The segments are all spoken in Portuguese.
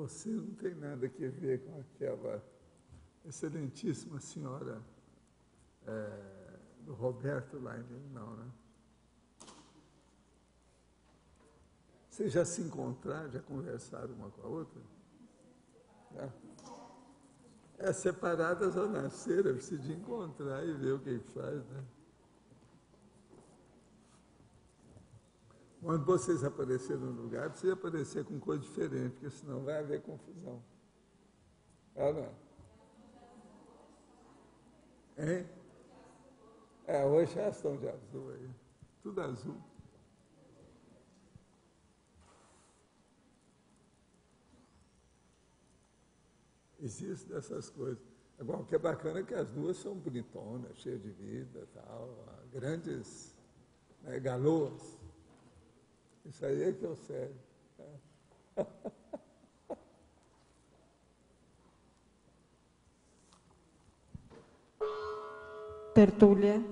você não tem nada que ver com aquela excelentíssima senhora é, do Roberto Leinen, não, né? Vocês já se encontraram, já conversaram uma com a outra? É, separadas ao nascer, é preciso encontrar e ver o que faz, né? Quando vocês aparecerem no lugar, precisa aparecer com coisa diferente, porque senão vai haver confusão. É não? Hein? É, hoje já estão de azul aí. Tudo azul. Existem essas coisas. Agora, o que é bacana é que as duas são bonitonas, cheias de vida, tal, grandes né, galoas. Isso aí é que eu sei. Tertúlia.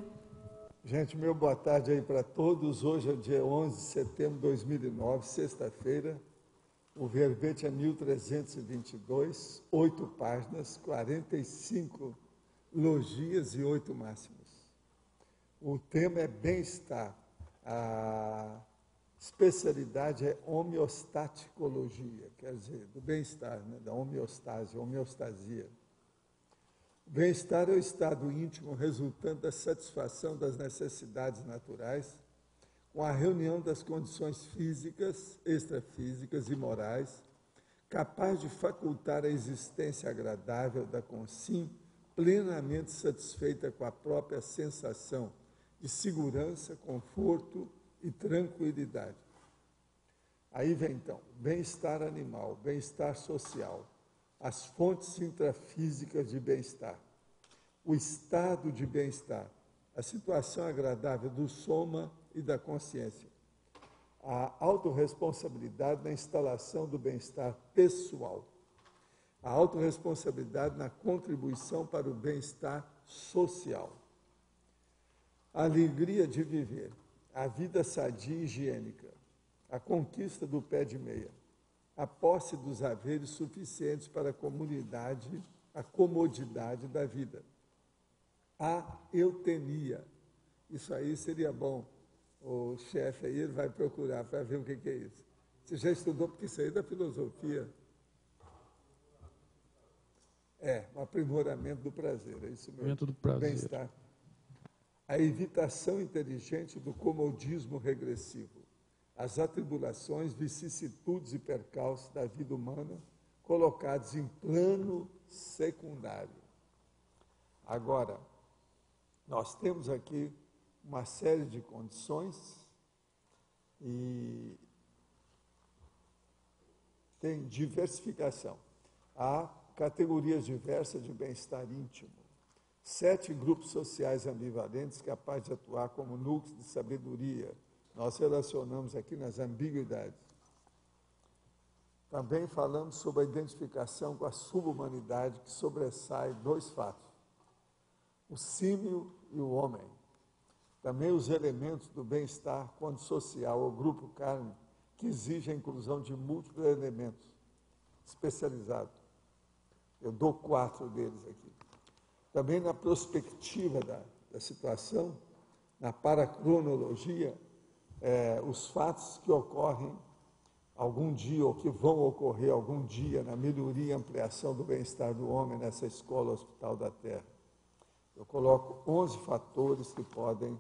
Gente, meu boa tarde aí para todos. Hoje é dia 11 de setembro de 2009, sexta-feira. O verbete é 1322, oito páginas, 45 logias e oito máximos. O tema é bem-estar. A especialidade é homeostaticologia, quer dizer, do bem-estar, né? da homeostase, homeostasia. Bem-estar é o estado íntimo resultante da satisfação das necessidades naturais, com a reunião das condições físicas, extrafísicas e morais, capaz de facultar a existência agradável da consim, plenamente satisfeita com a própria sensação de segurança, conforto e tranquilidade. Aí vem então, bem-estar animal, bem-estar social, as fontes intrafísicas de bem-estar, o estado de bem-estar, a situação agradável do soma e da consciência, a autorresponsabilidade na instalação do bem-estar pessoal, a autorresponsabilidade na contribuição para o bem-estar social, a alegria de viver, a vida sadia e higiênica, a conquista do pé de meia, a posse dos haveres suficientes para a comunidade, a comodidade da vida, a eutenia. Isso aí seria bom. O chefe aí ele vai procurar para ver o que, que é isso. Você já estudou, porque isso aí é da filosofia. É, um aprimoramento do prazer, é isso mesmo. do prazer. Bem-estar a evitação inteligente do comodismo regressivo, as atribulações, vicissitudes e percalços da vida humana colocados em plano secundário. Agora, nós temos aqui uma série de condições e tem diversificação. Há categorias diversas de bem-estar íntimo sete grupos sociais ambivalentes capazes de atuar como núcleos de sabedoria. Nós relacionamos aqui nas ambiguidades. Também falamos sobre a identificação com a subhumanidade que sobressai dois fatos: o símio e o homem. Também os elementos do bem-estar quando social ou grupo carne que exige a inclusão de múltiplos elementos especializados. Eu dou quatro deles aqui também na prospectiva da, da situação, na paracronologia, é, os fatos que ocorrem algum dia ou que vão ocorrer algum dia na melhoria e ampliação do bem-estar do homem nessa escola hospital da Terra. Eu coloco 11 fatores que podem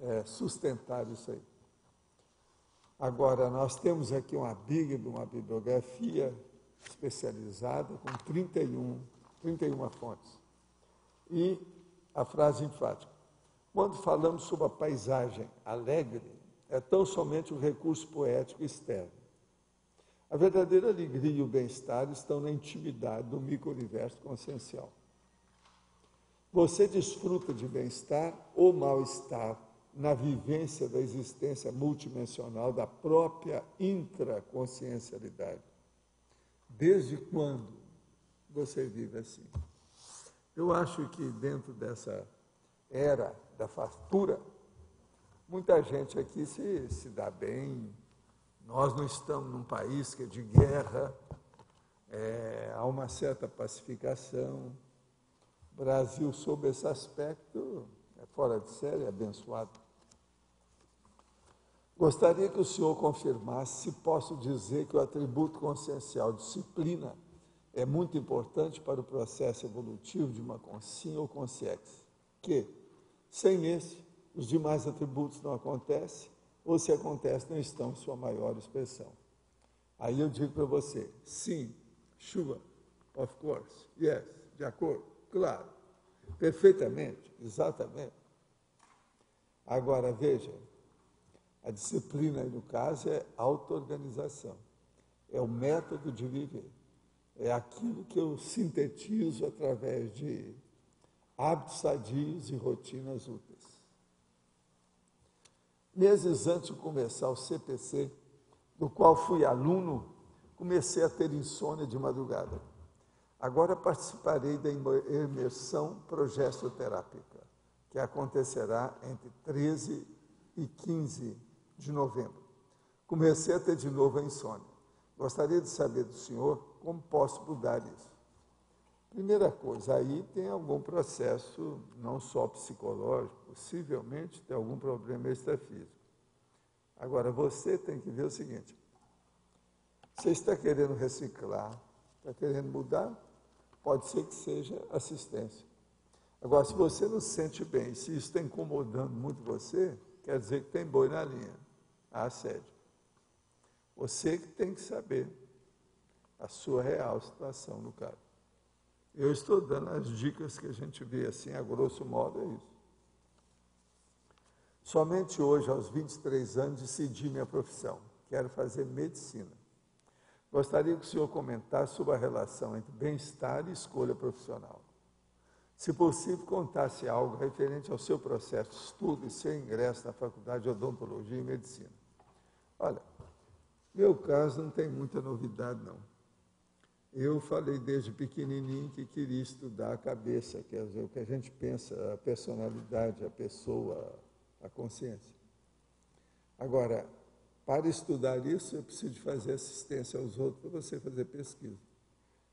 é, sustentar isso aí. Agora, nós temos aqui uma Bíblia, uma bibliografia especializada com 31, 31 fontes. E a frase enfática. Quando falamos sobre a paisagem alegre, é tão somente um recurso poético externo. A verdadeira alegria e o bem-estar estão na intimidade do micro-universo consciencial. Você desfruta de bem-estar ou mal-estar na vivência da existência multidimensional da própria intraconsciencialidade. Desde quando você vive assim? Eu acho que dentro dessa era da fartura, muita gente aqui se, se dá bem. Nós não estamos num país que é de guerra, é, há uma certa pacificação. O Brasil, sob esse aspecto, é fora de série, é abençoado. Gostaria que o senhor confirmasse se posso dizer que o atributo consciencial disciplina é muito importante para o processo evolutivo de uma consciência ou consciência. Que, sem esse, os demais atributos não acontecem, ou se acontecem, não estão em sua maior expressão. Aí eu digo para você, sim, sure, of course, yes, de acordo, claro, perfeitamente, exatamente. Agora veja, a disciplina no caso é auto-organização, é o método de viver é aquilo que eu sintetizo através de hábitos sadios e rotinas úteis. Meses antes de começar o CPC, do qual fui aluno, comecei a ter insônia de madrugada. Agora participarei da imersão progestoterápica, que acontecerá entre 13 e 15 de novembro. Comecei a ter de novo a insônia. Gostaria de saber do senhor como posso mudar isso. Primeira coisa, aí tem algum processo, não só psicológico, possivelmente tem algum problema extrafísico. Agora, você tem que ver o seguinte: você está querendo reciclar, está querendo mudar, pode ser que seja assistência. Agora, se você não se sente bem, se isso está incomodando muito você, quer dizer que tem boi na linha, há assédio. Você que tem que saber a sua real situação no caso. Eu estou dando as dicas que a gente vê assim, a grosso modo é isso. Somente hoje, aos 23 anos, decidi minha profissão. Quero fazer medicina. Gostaria que o senhor comentasse sobre a relação entre bem-estar e escolha profissional. Se possível, contasse algo referente ao seu processo de estudo e seu ingresso na faculdade de odontologia e medicina. Olha, meu caso não tem muita novidade, não. Eu falei desde pequenininho que queria estudar a cabeça, quer dizer, o que a gente pensa, a personalidade, a pessoa, a consciência. Agora, para estudar isso, eu preciso fazer assistência aos outros para você fazer pesquisa.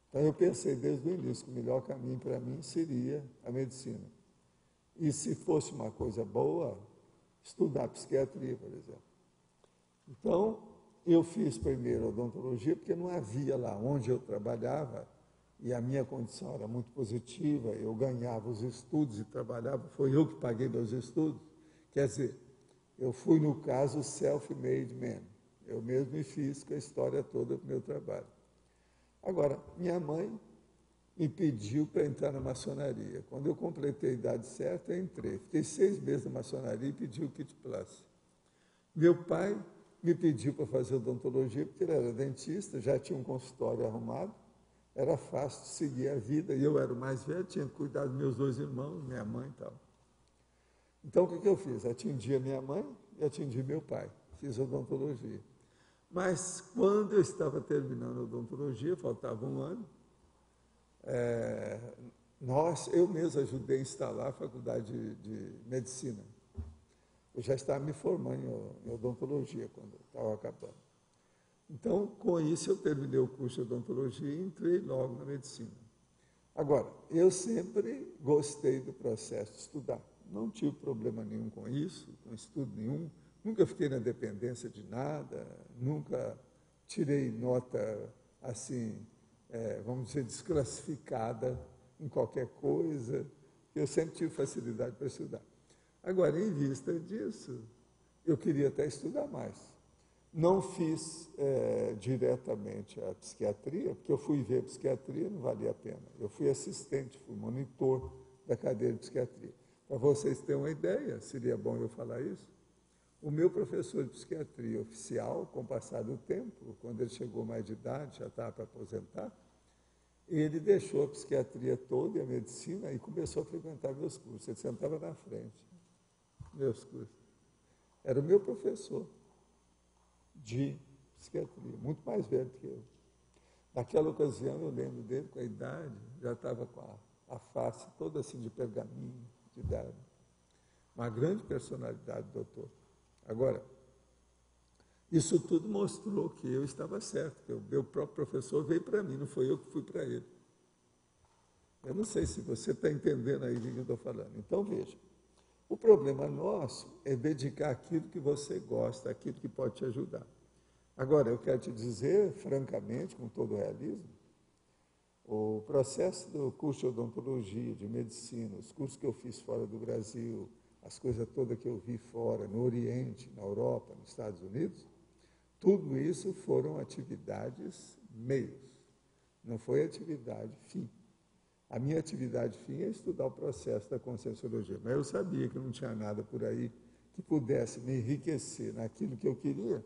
Então, eu pensei desde o início que o melhor caminho para mim seria a medicina. E se fosse uma coisa boa, estudar psiquiatria, por exemplo. Então, eu fiz primeiro odontologia porque não havia lá onde eu trabalhava e a minha condição era muito positiva, eu ganhava os estudos e trabalhava, foi eu que paguei meus estudos. Quer dizer, eu fui, no caso, self-made man. Eu mesmo me fiz com a história toda do meu trabalho. Agora, minha mãe me pediu para entrar na maçonaria. Quando eu completei a idade certa, eu entrei. Fiquei seis meses na maçonaria e pedi o kit plus. Meu pai me pediu para fazer odontologia, porque ele era dentista, já tinha um consultório arrumado, era fácil seguir a vida, e eu era o mais velho, tinha que cuidar dos meus dois irmãos, minha mãe e tal. Então, o que, que eu fiz? Atendi a minha mãe e atendi meu pai, fiz odontologia. Mas, quando eu estava terminando a odontologia, faltava um ano, é, nós, eu mesmo ajudei a instalar a faculdade de, de medicina. Eu já estava me formando em odontologia quando estava acabando. Então, com isso, eu terminei o curso de odontologia e entrei logo na medicina. Agora, eu sempre gostei do processo de estudar. Não tive problema nenhum com isso, com estudo nenhum. Nunca fiquei na dependência de nada, nunca tirei nota assim, é, vamos dizer, desclassificada em qualquer coisa. Eu sempre tive facilidade para estudar. Agora, em vista disso, eu queria até estudar mais. Não fiz é, diretamente a psiquiatria, porque eu fui ver a psiquiatria, não valia a pena. Eu fui assistente, fui monitor da cadeira de psiquiatria. Para vocês terem uma ideia, seria bom eu falar isso. O meu professor de psiquiatria oficial, com o passar do tempo, quando ele chegou mais de idade, já estava para aposentar, ele deixou a psiquiatria toda e a medicina e começou a frequentar meus cursos. Ele sentava na frente meus cursos. Era o meu professor de psiquiatria, muito mais velho que eu. Naquela ocasião, eu lembro dele com a idade, já estava com a, a face toda assim de pergaminho, de idade. Uma grande personalidade, doutor. Agora, Isso tudo mostrou que eu estava certo, que o meu próprio professor veio para mim, não foi eu que fui para ele. Eu não sei se você está entendendo aí o que eu estou falando. Então, veja, o problema nosso é dedicar aquilo que você gosta, aquilo que pode te ajudar. Agora, eu quero te dizer, francamente, com todo realismo, o processo do curso de odontologia, de medicina, os cursos que eu fiz fora do Brasil, as coisas todas que eu vi fora, no Oriente, na Europa, nos Estados Unidos, tudo isso foram atividades meios, não foi atividade fim. A minha atividade fim é estudar o processo da conscienciologia, mas eu sabia que não tinha nada por aí que pudesse me enriquecer naquilo que eu queria,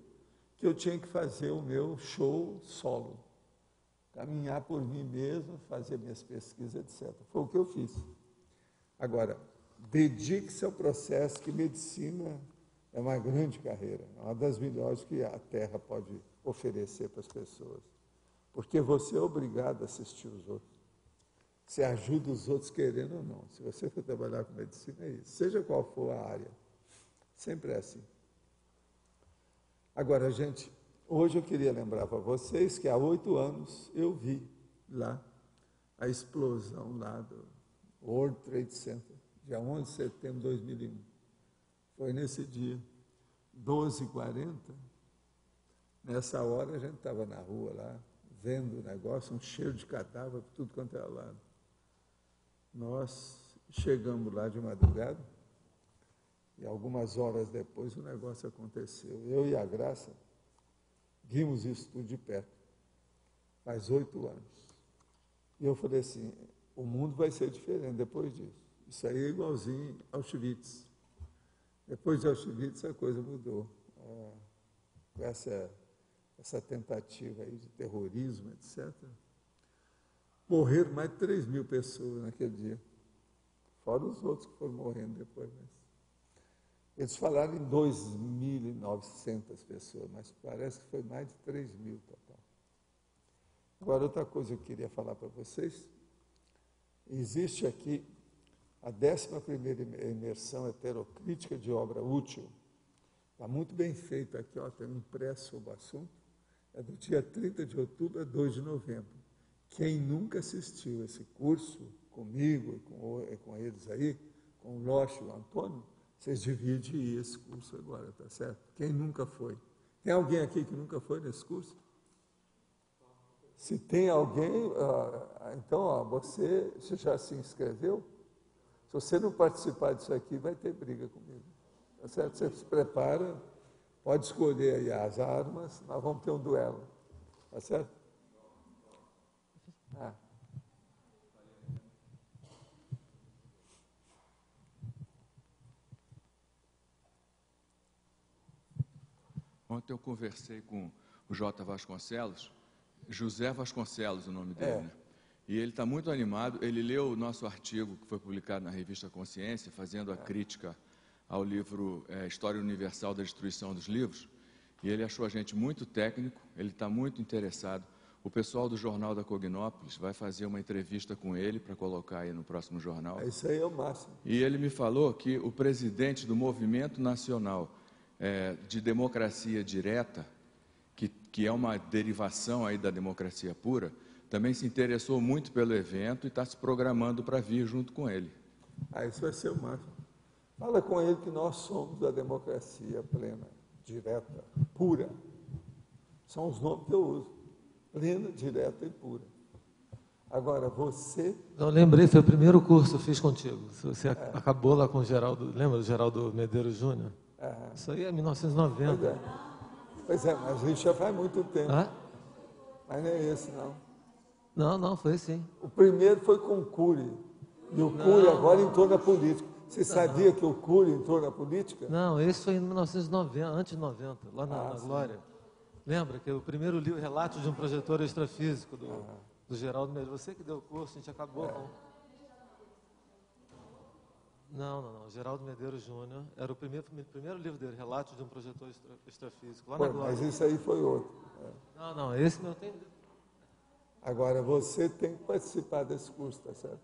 que eu tinha que fazer o meu show solo, caminhar por mim mesmo, fazer minhas pesquisas, etc. Foi o que eu fiz. Agora, dedique-se ao processo que medicina é uma grande carreira, é uma das melhores que a Terra pode oferecer para as pessoas. Porque você é obrigado a assistir os outros. Você ajuda os outros querendo ou não. Se você for trabalhar com medicina, é isso. Seja qual for a área. Sempre é assim. Agora, gente, hoje eu queria lembrar para vocês que há oito anos eu vi lá a explosão lá do World Trade Center, dia 11 de setembro de 2001. Foi nesse dia, 12h40. Nessa hora a gente estava na rua lá, vendo o negócio, um cheiro de cadáver tudo quanto era lado. Nós chegamos lá de madrugada e algumas horas depois o negócio aconteceu. Eu e a Graça vimos isso tudo de perto, faz oito anos. E eu falei assim, o mundo vai ser diferente depois disso. Isso aí é igualzinho Auschwitz. Depois de Auschwitz, a coisa mudou. É, com essa, essa tentativa aí de terrorismo, etc. Morreram mais de 3 mil pessoas naquele dia. Fora os outros que foram morrendo depois. Mas... Eles falaram em 2.900 pessoas, mas parece que foi mais de 3 mil total. Agora, outra coisa que eu queria falar para vocês. Existe aqui a 11 imersão heterocrítica de obra útil. Está muito bem feita aqui, ó, tem um impresso sobre o assunto. É do dia 30 de outubro a 2 de novembro. Quem nunca assistiu esse curso comigo e com, com eles aí, com o Loche e o Antônio, vocês dividem esse curso agora, tá certo? Quem nunca foi? Tem alguém aqui que nunca foi nesse curso? Se tem alguém, ah, então ó, você, você já se inscreveu? Se você não participar disso aqui, vai ter briga comigo. Tá certo? Você se prepara, pode escolher aí as armas, nós vamos ter um duelo. Tá certo? Ah. Ontem eu conversei com o J. Vasconcelos, José Vasconcelos, o nome dele, é. né? E ele está muito animado. Ele leu o nosso artigo que foi publicado na revista Consciência, fazendo a crítica ao livro é, História Universal da Destruição dos Livros. E ele achou a gente muito técnico, ele está muito interessado. O pessoal do Jornal da Cognópolis vai fazer uma entrevista com ele para colocar aí no próximo jornal. Isso aí é o máximo. E ele me falou que o presidente do Movimento Nacional é, de Democracia Direta, que, que é uma derivação aí da democracia pura, também se interessou muito pelo evento e está se programando para vir junto com ele. Ah, isso vai ser o máximo. Fala com ele que nós somos a democracia plena, direta, pura. São os nomes que eu uso. Plena, direta e pura. Agora, você. Não lembrei, foi o primeiro curso que eu fiz contigo. Você é. acabou lá com o Geraldo, lembra do Geraldo Medeiros Júnior? É. Isso aí é 1990. Pois é, pois é mas isso já faz muito tempo. Ah? Mas não é esse, não. Não, não, foi sim. O primeiro foi com o Cury. E o Cury agora entrou na política. Você sabia que o Cury entrou na política? Não, esse foi em 1990, antes de 90, lá na, ah, na Glória. Lembra que o primeiro livro, Relatos de um Projetor Extrafísico, do, do Geraldo Medeiros. Você que deu o curso, a gente acabou é. com... Não, não, não. Geraldo Medeiros Júnior era o primeiro, primeiro livro dele, Relatos de um Projetor Extrafísico, lá Pô, na Glória. Mas isso aí foi outro. É. Não, não, esse não tem Agora, você tem que participar desse curso, tá certo?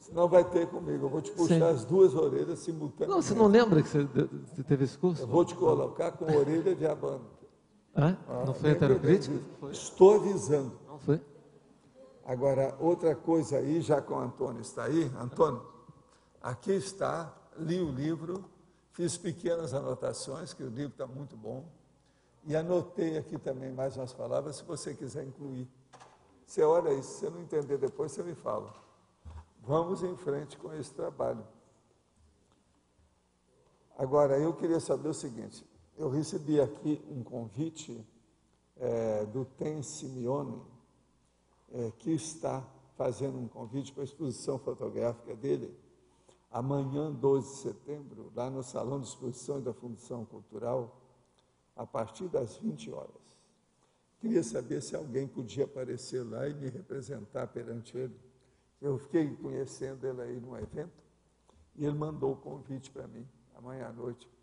Senão vai ter comigo. Eu vou te puxar Sim. as duas orelhas simultaneamente. Não, você não lembra que você teve esse curso? Eu vou te colocar com a orelha de abano. Hã? Ah, Não foi. Foi. Estou avisando. Não foi? Agora, outra coisa aí, já que o Antônio está aí, Antônio, aqui está, li o livro, fiz pequenas anotações, que o livro está muito bom, e anotei aqui também mais umas palavras, se você quiser incluir. Você olha isso, se você não entender depois, você me fala. Vamos em frente com esse trabalho. Agora, eu queria saber o seguinte: eu recebi aqui um convite é, do Ten Simeone, é, que está fazendo um convite para a exposição fotográfica dele, amanhã, 12 de setembro, lá no Salão de Exposições da Fundação Cultural, a partir das 20 horas. Queria saber se alguém podia aparecer lá e me representar perante ele. Eu fiquei conhecendo ele aí num evento e ele mandou o convite para mim, amanhã à noite.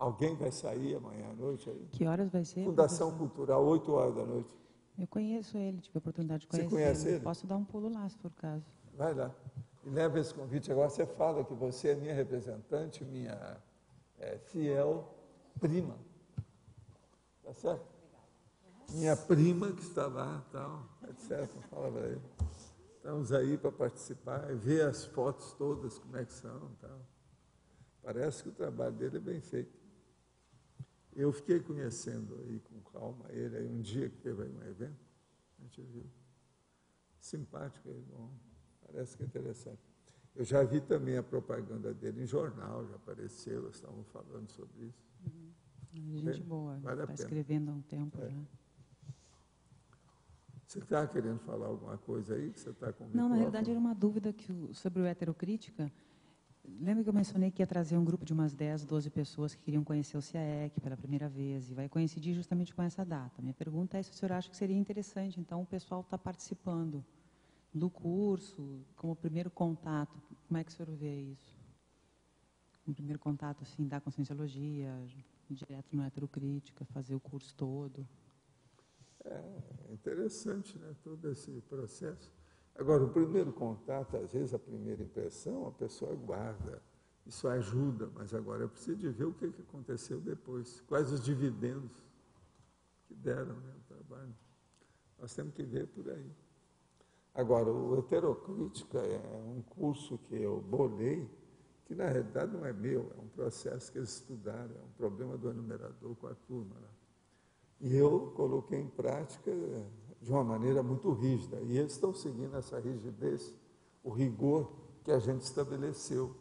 Alguém vai sair amanhã à noite aí? Que horas vai ser? Fundação professor? Cultural, 8 horas da noite. Eu conheço ele, tive a oportunidade de Você conhecer conhece ele? Posso dar um pulo lá, se for o caso. Vai lá. E leva esse convite. Agora você fala que você é minha representante, minha é, fiel prima. Tá certo? Minha prima que está lá, tal, etc. Fala para ele. Estamos aí para participar, ver as fotos todas, como é que são, tal. Parece que o trabalho dele é bem feito. Eu fiquei conhecendo aí com calma ele aí um dia que teve aí um evento, a gente viu. Simpático ele, bom, parece que é interessante. Eu já vi também a propaganda dele em jornal, já apareceu, eles estavam falando sobre isso. Gente Bem, boa, vale está escrevendo há um tempo É. já. Você está querendo falar alguma coisa aí que você está com Não, na realidade era uma dúvida que sobre o heterocrítica. Lembra que eu mencionei que ia trazer um grupo de umas 10, 12 pessoas que queriam conhecer o CIAEC pela primeira vez e vai coincidir justamente com essa data. Minha pergunta é se o senhor acha que seria interessante, então, o pessoal está participando do curso, como primeiro contato. Como é que o senhor vê isso? Um primeiro contato, assim, da conscienciologia, direto no heterocrítica, fazer o curso todo. É interessante, né, todo esse processo. Agora, o primeiro contato, às vezes, a primeira impressão, a pessoa guarda. Isso ajuda, mas agora é preciso de ver o que, aconteceu depois. Quais os dividendos que deram né, o trabalho. Nós temos que ver por aí. Agora, o Heterocrítica é um curso que eu bolei, que na realidade não é meu, é um processo que eles estudaram, é um problema do enumerador com a turma lá. E eu coloquei em prática de uma maneira muito rígida. E eles estão seguindo essa rigidez, o rigor que a gente estabeleceu.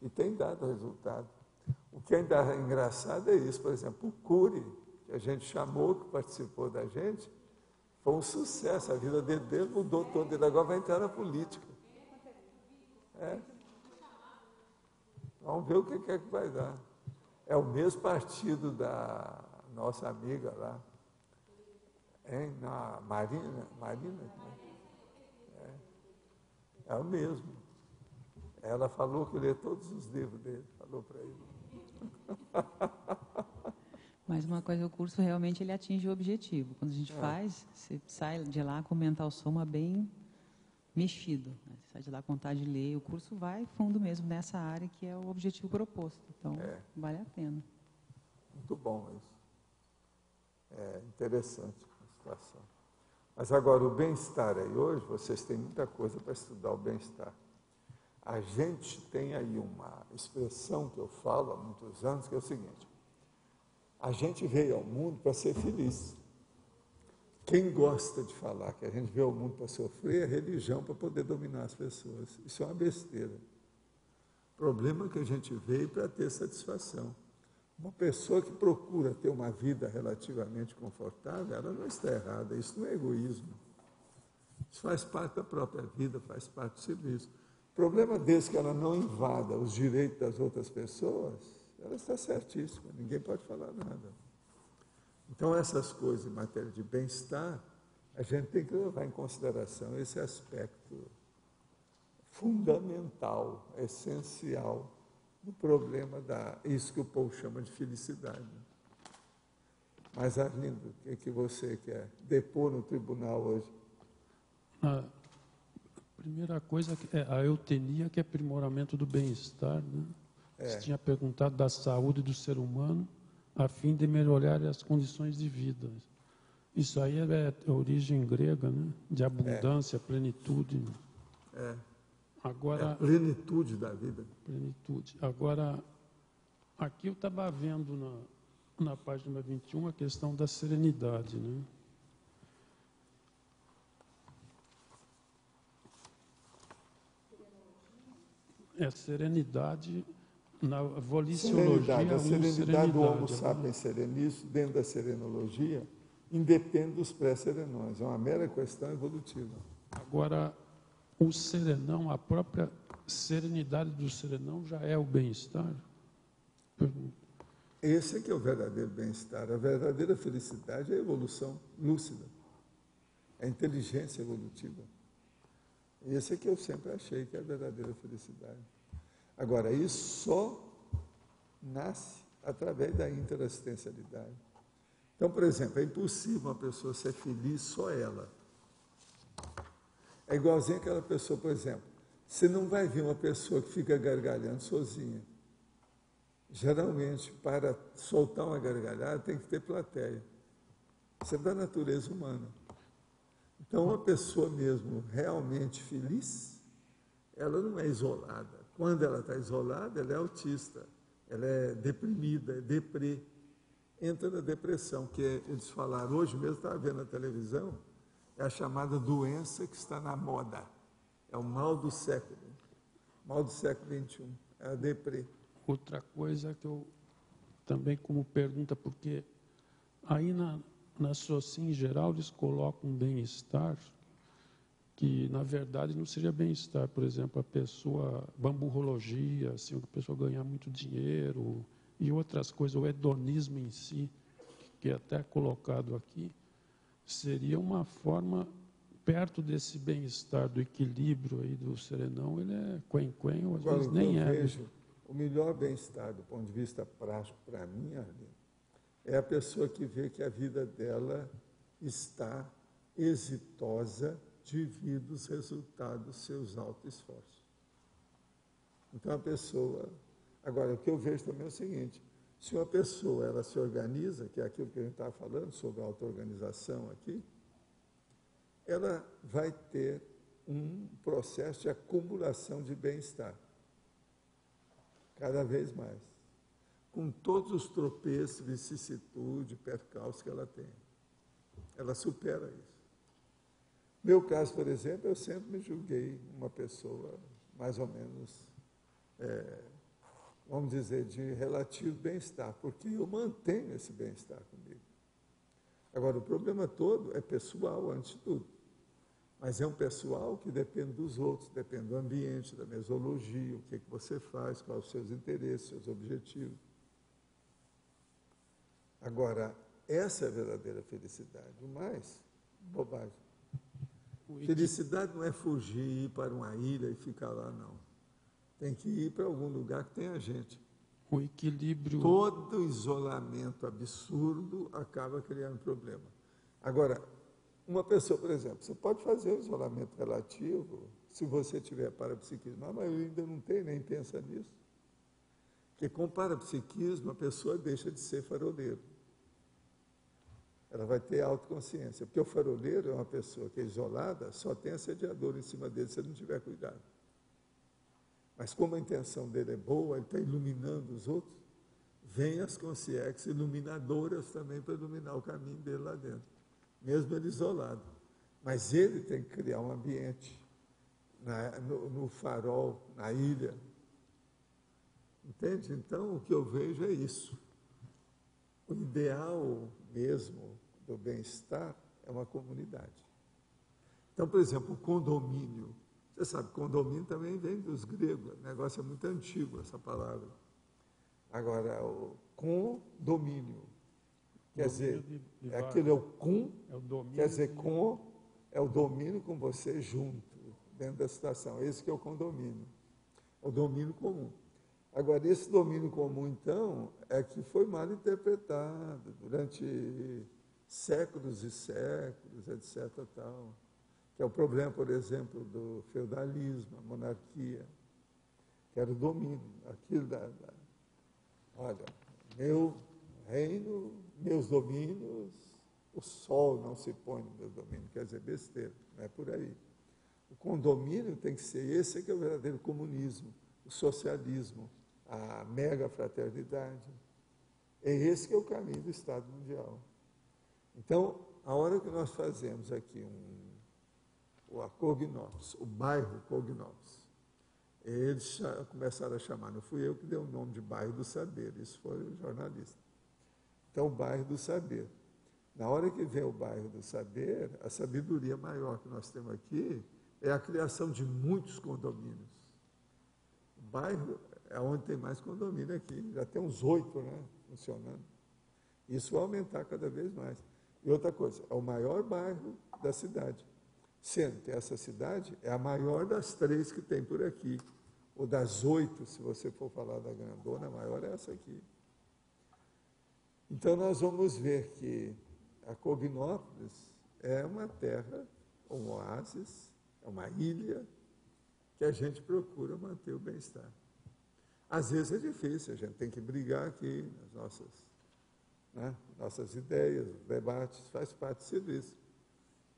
E tem dado resultado. O que ainda é engraçado é isso, por exemplo, o Cury, que a gente chamou, que participou da gente, foi um sucesso. A vida dele, dele mudou toda. Ele agora vai entrar na política. É. Vamos ver o que é que vai dar. É o mesmo partido da nossa amiga lá, hein? Na Marina, Marina, é, é o mesmo. Ela falou que lê todos os livros dele, falou para ele. Mas uma coisa, o curso realmente ele atinge o objetivo. Quando a gente É. faz, você sai de lá com o mental soma bem mexido. né? Você sai de lá com vontade de ler. O curso vai fundo mesmo nessa área que é o objetivo proposto. Então, É. vale a pena. Muito bom isso. É interessante situação. Mas agora, o bem-estar aí, hoje vocês têm muita coisa para estudar o bem-estar. A gente tem aí uma expressão que eu falo há muitos anos, que é o seguinte: a gente veio ao mundo para ser feliz. Quem gosta de falar que a gente veio ao mundo para sofrer é religião para poder dominar as pessoas. Isso é uma besteira. O problema é que a gente veio para ter satisfação. Uma pessoa que procura ter uma vida relativamente confortável, ela não está errada. Isso não é egoísmo. Isso faz parte da própria vida, faz parte do serviço. O problema desse que ela não invada os direitos das outras pessoas, ela está certíssima, ninguém pode falar nada. Então, essas coisas em matéria de bem-estar, a gente tem que levar em consideração esse aspecto fundamental, essencial do problema da isso que o povo chama de felicidade. Mas, Arlindo, o que, que você quer depor no tribunal hoje? A primeira coisa é a eutenia, que é aprimoramento do bem-estar. Né? É. Você tinha perguntado da saúde do ser humano. a fim de melhorar as condições de vida. Isso aí é, é origem grega, né? De abundância, é. plenitude. Né? É. Agora, é a plenitude da vida. Plenitude. Agora, aqui eu estava vendo na, na página 21 a questão da serenidade, né? É serenidade na voliciologia. Serenidade. A serenidade, serenidade do Homo sapiens serenis, dentro da serenologia, independe dos pré-serenões. É uma mera questão evolutiva. Agora, o serenão, a própria serenidade do serenão já é o bem-estar? Esse é que é o verdadeiro bem-estar. A verdadeira felicidade é a evolução lúcida, a inteligência evolutiva. Esse é que eu sempre achei que é a verdadeira felicidade. Agora, isso só nasce através da interassistencialidade. Então, por exemplo, é impossível uma pessoa ser feliz só ela. É igualzinho aquela pessoa, por exemplo, você não vai ver uma pessoa que fica gargalhando sozinha. Geralmente, para soltar uma gargalhada, tem que ter plateia. Isso é da natureza humana. Então, uma pessoa mesmo realmente feliz, ela não é isolada. Quando ela está isolada, ela é autista, ela é deprimida, é deprê. Entra na depressão, que eles falaram, hoje mesmo estava vendo na televisão, é a chamada doença que está na moda. É o mal do século. Mal do século XXI. É a deprê. Outra coisa que eu também como pergunta, porque aí na, na SOCIM em geral eles colocam bem-estar, que na verdade não seria bem-estar, por exemplo, a pessoa, bamburrologia, assim, a pessoa ganhar muito dinheiro e outras coisas, o hedonismo em si, que é até colocado aqui, seria uma forma perto desse bem-estar, do equilíbrio aí do serenão, ele é quen-quen, ou às Agora, vezes nem eu é. Né? Vejo, o melhor bem-estar do ponto de vista prático para mim, Arlindo, é a pessoa que vê que a vida dela está exitosa devido aos resultados dos seus altos esforços. Então a pessoa. Agora, o que eu vejo também é o seguinte: se uma pessoa ela se organiza, que é aquilo que a gente estava falando sobre a auto-organização aqui, ela vai ter um processo de acumulação de bem-estar. Cada vez mais. Com todos os tropeços, vicissitude, percalços que ela tem. Ela supera isso. Meu caso, por exemplo, eu sempre me julguei uma pessoa mais ou menos é, vamos dizer, de relativo bem-estar, porque eu mantenho esse bem-estar comigo. Agora, o problema todo é pessoal, antes de tudo. Mas é um pessoal que depende dos outros, depende do ambiente, da mesologia, o que, é que você faz, quais os seus interesses, seus objetivos. Agora, essa é a verdadeira felicidade. O mais, bobagem. Felicidade não é fugir, ir para uma ilha e ficar lá, não tem que ir para algum lugar que tenha gente. O equilíbrio. Todo isolamento absurdo acaba criando problema. Agora, uma pessoa, por exemplo, você pode fazer o isolamento relativo se você tiver parapsiquismo. A maioria ainda não tem, nem pensa nisso. Porque com parapsiquismo a pessoa deixa de ser faroleiro. Ela vai ter autoconsciência. Porque o faroleiro é uma pessoa que é isolada, só tem assediador em cima dele se ele não tiver cuidado. Mas como a intenção dele é boa, ele está iluminando os outros, vem as consciências iluminadoras também para iluminar o caminho dele lá dentro, mesmo ele isolado. Mas ele tem que criar um ambiente na, no, no farol, na ilha. Entende? Então, o que eu vejo é isso. O ideal mesmo do bem-estar é uma comunidade. Então, por exemplo, o condomínio você sabe, condomínio também vem dos gregos, o negócio é muito antigo essa palavra. Agora, o condomínio, quer dizer, de, de aquilo é o com, é o quer dizer, com é o domínio com você junto, dentro da situação. Esse que é o condomínio, o domínio comum. Agora, esse domínio comum, então, é que foi mal interpretado durante séculos e séculos, etc. Tal que é o problema, por exemplo, do feudalismo, a monarquia, que era o domínio, aquilo da, da olha, meu reino, meus domínios, o sol não se põe no meu domínio, quer dizer, besteira, não é por aí. O condomínio tem que ser esse que é o verdadeiro comunismo, o socialismo, a mega fraternidade. É esse que é o caminho do Estado Mundial. Então, a hora que nós fazemos aqui um, o Cognops, o bairro Cognops, eles começaram a chamar, não fui eu que dei o nome de bairro do saber, isso foi o jornalista. Então, o bairro do saber. Na hora que vem o bairro do saber, a sabedoria maior que nós temos aqui é a criação de muitos condomínios. O bairro é onde tem mais condomínio aqui, já tem uns oito né, funcionando. Isso vai aumentar cada vez mais. E outra coisa, é o maior bairro da cidade. Sendo que essa cidade é a maior das três que tem por aqui. Ou das oito, se você for falar da grandona, a maior é essa aqui. Então nós vamos ver que a Cognópolis é uma terra, um oásis, é uma ilha que a gente procura manter o bem-estar. Às vezes é difícil, a gente tem que brigar aqui nas nossas, né, nossas ideias, debates, faz parte do serviço.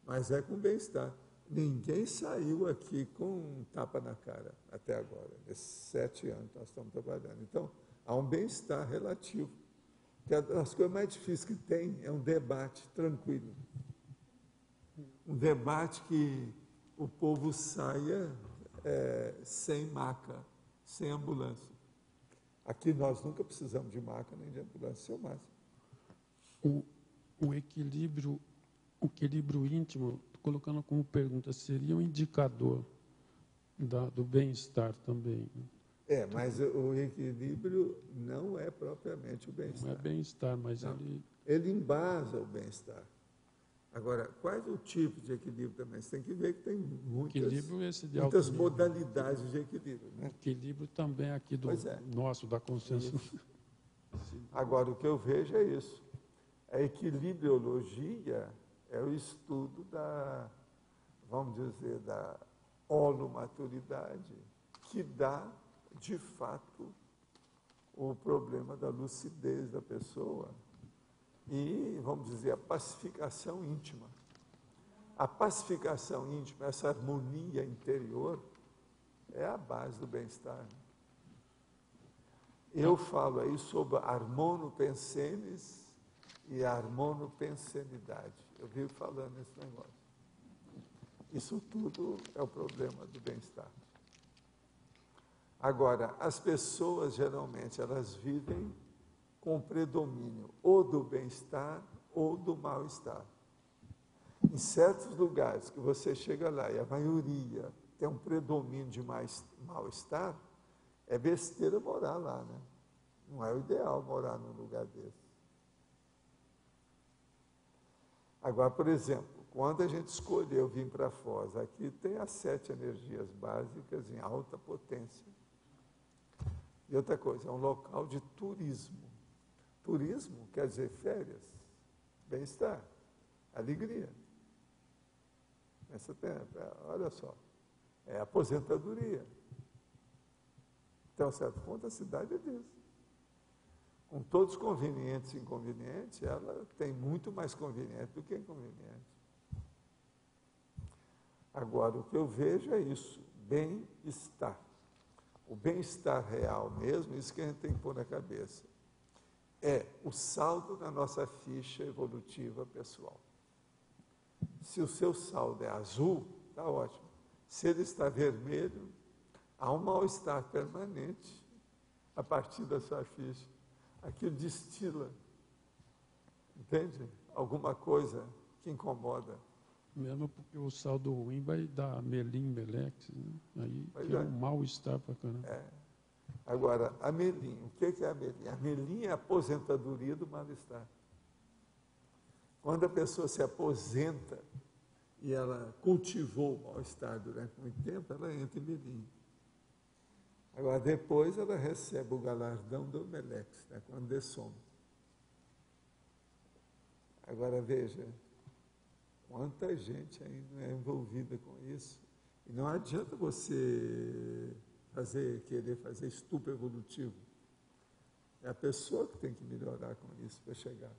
Mas é com bem-estar. Ninguém saiu aqui com um tapa na cara até agora, nesses sete anos que nós estamos trabalhando. Então, há um bem-estar relativo. Que as coisas mais difíceis que tem é um debate tranquilo. Um debate que o povo saia é, sem maca, sem ambulância. Aqui nós nunca precisamos de maca nem de ambulância, seu máximo. O, o equilíbrio, o equilíbrio íntimo, colocando como pergunta, seria um indicador da, do bem-estar também? Né? É, mas o equilíbrio não é propriamente o bem-estar. Não é bem-estar, mas não. ele. Ele embasa o bem-estar. Agora, quais o tipo de equilíbrio também? Você tem que ver que tem muitas, muitas modalidades de equilíbrio. Né? Equilíbrio também aqui do é. nosso, da consciência. Agora, o que eu vejo é isso. A equilibriologia é o estudo da, vamos dizer, da holomaturidade, que dá, de fato, o problema da lucidez da pessoa e, vamos dizer, a pacificação íntima. A pacificação íntima, essa harmonia interior, é a base do bem-estar. Eu falo aí sobre harmonopensenes e harmonopensenidade. Eu vivo falando esse negócio. Isso tudo é o problema do bem-estar. Agora, as pessoas geralmente elas vivem com predomínio ou do bem-estar ou do mal-estar. Em certos lugares que você chega lá e a maioria tem um predomínio de mal-estar, é besteira morar lá, né? Não é o ideal morar num lugar desse. Agora, por exemplo, quando a gente escolheu vir para Foz, aqui tem as sete energias básicas em alta potência. E outra coisa, é um local de turismo. Turismo quer dizer férias, bem-estar, alegria. Essa tem, olha só, é aposentadoria. Até um certo ponto, a cidade é disso. Com todos os convenientes e inconvenientes, ela tem muito mais conveniente do que inconveniente. Agora, o que eu vejo é isso, bem-estar. O bem-estar real mesmo, isso que a gente tem que pôr na cabeça é o saldo da nossa ficha evolutiva pessoal. Se o seu saldo é azul, está ótimo. Se ele está vermelho, há um mal-estar permanente a partir da sua ficha. Aquilo destila, entende? Alguma coisa que incomoda. Mesmo porque o saldo ruim vai dar melim, melex, né? aí vai que é um mal-estar para caramba. É. Agora, a Melim, o que é a Melim? A Melim é a aposentadoria do mal-estar. Quando a pessoa se aposenta e ela cultivou o mal-estar durante muito tempo, ela entra em Melim. Agora, depois ela recebe o galardão do Melex, né, quando dessoma. Agora, veja, quanta gente ainda é envolvida com isso. E não adianta você fazer, querer fazer estupro evolutivo. É a pessoa que tem que melhorar com isso para chegar.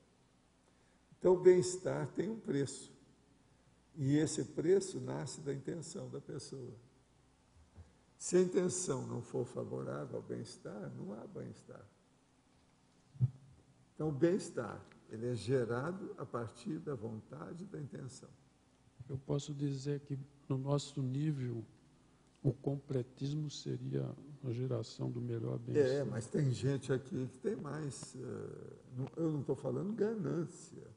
Então, o bem-estar tem um preço. E esse preço nasce da intenção da pessoa. Se a intenção não for favorável ao bem-estar, não há bem-estar. Então, o bem-estar, ele é gerado a partir da vontade e da intenção. Eu posso dizer que, no nosso nível, o completismo seria a geração do melhor bem-estar. É, mas tem gente aqui que tem mais. Uh, eu não estou falando ganância,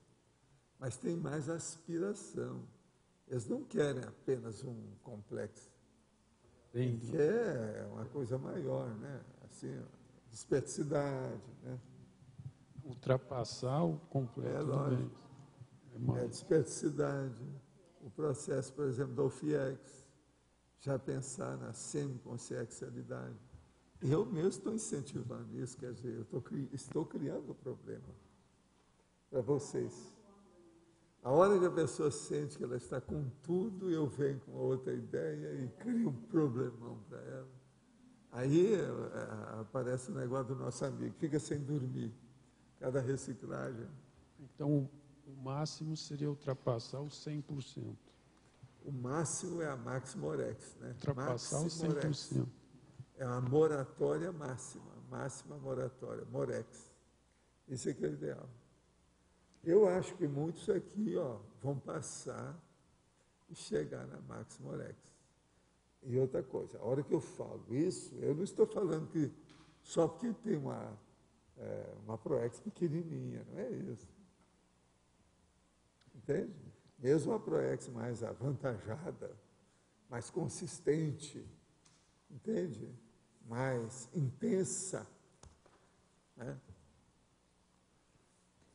mas tem mais aspiração. Eles não querem apenas um complexo. Bem, quer uma coisa maior, né? Assim, desperticidade, né? Ultrapassar o completo é, lógico. É, é desperticidade. O processo, por exemplo, do FIEX, já pensar na semiconsciencialidade. Eu mesmo estou incentivando isso, quer dizer, eu estou, estou criando o um problema para vocês. A hora que a pessoa sente que ela está com tudo, eu venho com outra ideia e crio um problemão para ela. Aí é, aparece o negócio do nosso amigo, fica sem dormir, cada reciclagem. Então, o máximo seria ultrapassar os 100%. O máximo é a máxima orex, né? Ultrapassar os 100%. É a moratória máxima, máxima moratória, morex. Isso é que é o ideal. Eu acho que muitos aqui ó, vão passar e chegar na máxima Orex. E outra coisa, a hora que eu falo isso, eu não estou falando que só porque tem uma, é, uma ProEx pequenininha, não é isso. Entende? Mesmo a ProEx mais avantajada, mais consistente, entende? Mais intensa, né?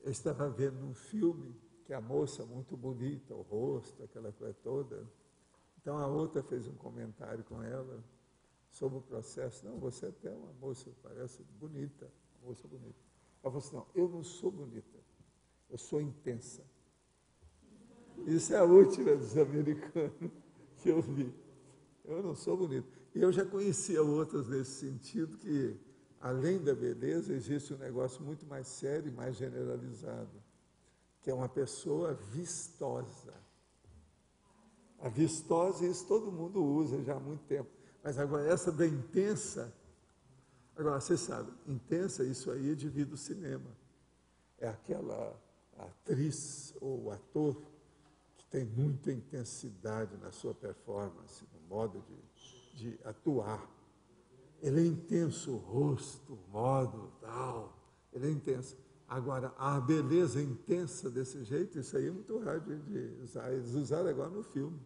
Eu estava vendo um filme que a moça muito bonita, o rosto, aquela coisa toda. Então a outra fez um comentário com ela sobre o processo. Não, você é até uma moça, parece bonita, uma moça bonita. Ela falou assim, não, eu não sou bonita, eu sou intensa. Isso é a última dos americanos que eu vi. Eu não sou bonita. E eu já conhecia outras nesse sentido que além da beleza, existe um negócio muito mais sério e mais generalizado, que é uma pessoa vistosa. A vistosa, isso todo mundo usa já há muito tempo. Mas agora, essa da intensa, agora, você sabe, intensa, isso aí é devido ao cinema. É aquela atriz ou ator que tem muita intensidade na sua performance, no modo de, de atuar ele é intenso, o rosto, o modo, tal. Ele é intenso. Agora, a beleza intensa desse jeito, isso aí é muito raro de usar. Eles usaram agora no filme.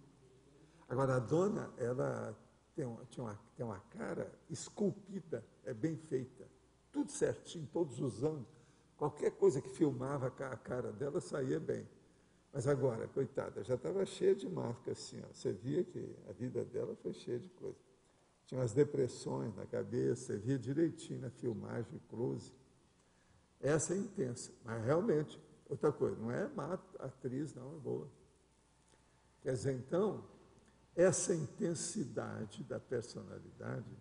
Agora, a dona, ela tem uma, uma, tem uma cara esculpida, é bem feita. Tudo certinho, todos usando. Qualquer coisa que filmava a cara dela saía bem. Mas agora, coitada, já estava cheia de marcas assim. Ó. Você via que a vida dela foi cheia de coisa tinha umas depressões na cabeça, via direitinho na filmagem, close. Essa é intensa, mas realmente, outra coisa, não é má atriz, não, é boa. Quer dizer, então, essa intensidade da personalidade,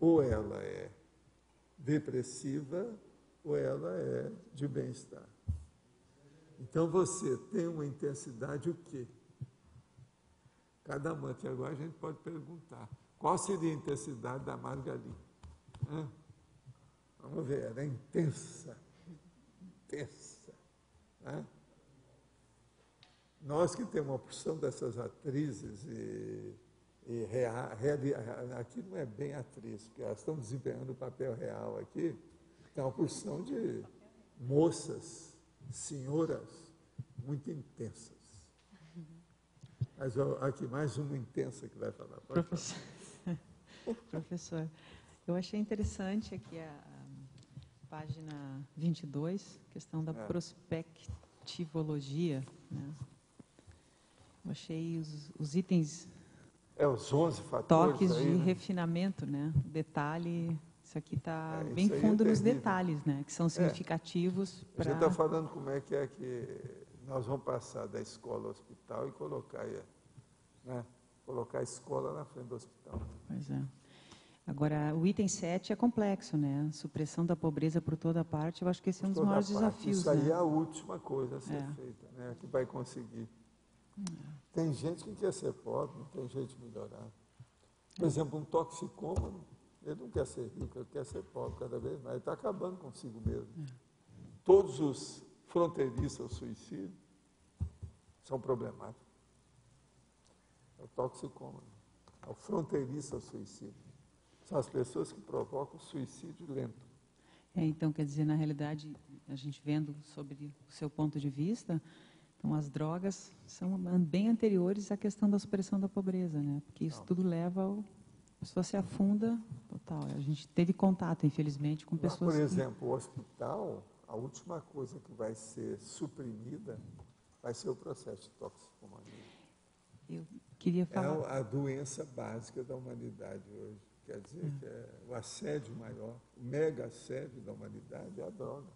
ou ela é depressiva, ou ela é de bem-estar. Então você tem uma intensidade o quê? Cada amante, agora a gente pode perguntar. Qual seria a intensidade da Margarida? Hã? Vamos ver, ela é intensa. Intensa. Nós que temos uma porção dessas atrizes e, e aqui não é bem atriz, porque elas estão desempenhando o papel real aqui, tem uma porção de moças, senhoras muito intensas. Mas aqui mais uma intensa que vai falar. Professor. Professor, eu achei interessante aqui a, a página 22, questão da é. prospectivologia. Né? Eu achei os, os, itens... É, os 11 fatores Toques aí, de né? refinamento, né? Detalhe... Isso aqui está é, bem fundo é nos detalhes, né? Que são é. significativos é. para... Gente está falando como é que é que nós vamos passar da escola ao hospital e colocar, né? Colocar a escola na frente do hospital. Pois é. Agora, o item 7 é complexo, né? Supressão da pobreza por toda parte, eu acho que esse é um dos maiores parte. desafios. Isso aí né? é a última coisa a ser É. feita, né? Que vai conseguir. Tem gente que quer ser pobre, não tem jeito de melhorar. Por exemplo, um toxicômano, ele não quer ser rico, ele quer ser pobre cada vez mais. Ele está acabando consigo mesmo. Todos os fronteiriços ao suicídio são problemáticos. É o toxicômano, é o fronteiriço ao suicídio. São as pessoas que provocam suicídio lento. É, então, quer dizer, na realidade, a gente vendo sobre o seu ponto de vista, então as drogas são bem anteriores à questão da supressão da pobreza, né? Porque isso tudo leva ao... A pessoa se afunda total. A gente teve contato, infelizmente, com Lá, pessoas... por que- exemplo, o hospital, a última coisa que vai ser suprimida vai ser o processo de toxicomania. Eu queria É falar... o- a doença básica da humanidade hoje. Quer dizer que é o assédio maior, o mega assédio da humanidade é a droga.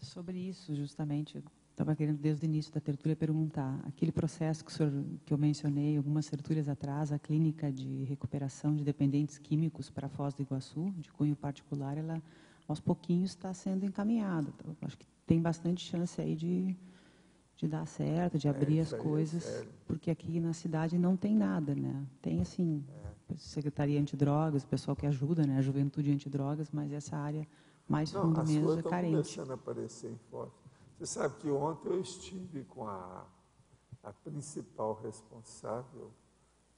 Sobre isso, justamente, estava querendo desde o início da tertúlia perguntar, aquele processo que, o senhor, que eu mencionei algumas tertúlias atrás, a clínica de recuperação de dependentes químicos para Foz do Iguaçu, de cunho particular, ela aos pouquinhos está sendo encaminhada. Então, acho que tem bastante chance aí de, de dar certo, de abrir isso as é coisas, sério. porque aqui na cidade não tem nada, né? Tem assim, É. secretaria antidrogas, o pessoal que ajuda, né? A juventude antidrogas, mas essa área mais Não, funda as mesmo é carente. começando a aparecer em Foz. Você sabe que ontem eu estive com a, a principal responsável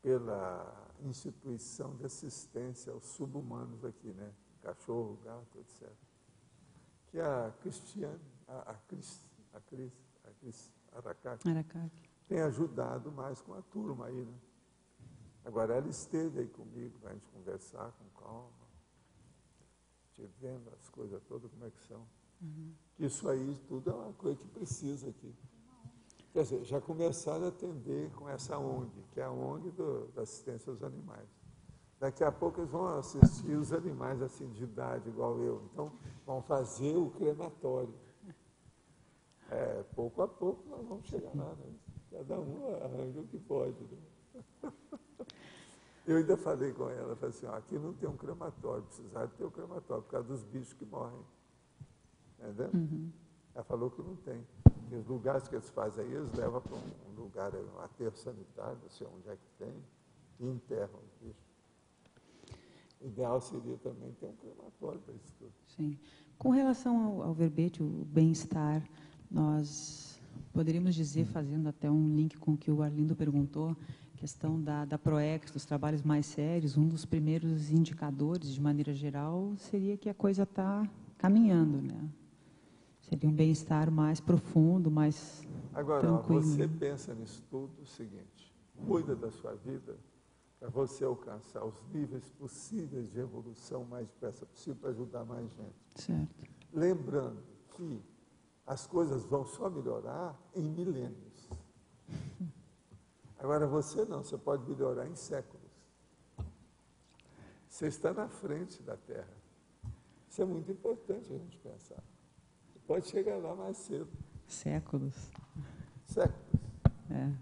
pela instituição de assistência aos subhumanos aqui, né? Cachorro, gato, etc. Que é a Cristiane, a, a Cris, a Cris, Aracaki, Aracaki. tem ajudado mais com a turma aí, né? Agora, ela esteve aí comigo para a gente conversar com calma, te vendo as coisas todas, como é que são. Isso aí tudo é uma coisa que precisa aqui. Quer dizer, já começaram a atender com essa ONG, que é a ONG do, da assistência aos animais. Daqui a pouco eles vão assistir os animais assim de idade, igual eu. Então, vão fazer o crematório. É, pouco a pouco nós vamos chegar lá, né? Cada um arranja o que pode. Né? Eu ainda falei com ela, falei assim, ó, aqui não tem um crematório, precisava ter um crematório por causa dos bichos que morrem. Entendeu? Ela falou que não tem. E os lugares que eles fazem aí, eles levam para um lugar, um aterro sanitário, não sei onde é que tem, e enterram os bichos. O ideal seria também ter um crematório para isso tudo. Sim. Com relação ao, ao verbete, o bem-estar, nós poderíamos dizer, fazendo até um link com o que o Arlindo perguntou, questão da, da PROEX, dos trabalhos mais sérios, um dos primeiros indicadores, de maneira geral, seria que a coisa está caminhando, né? Seria um bem-estar mais profundo, mais Agora, tranquilo. você pensa nisso tudo o seguinte: cuida da sua vida para você alcançar os níveis possíveis de evolução mais depressa possível para ajudar mais gente. certo. Lembrando que as coisas vão só melhorar em milênios. Agora, você não, você pode melhorar em séculos. Você está na frente da Terra. Isso é muito importante a gente pensar. Você pode chegar lá mais cedo. Séculos. Séculos. É.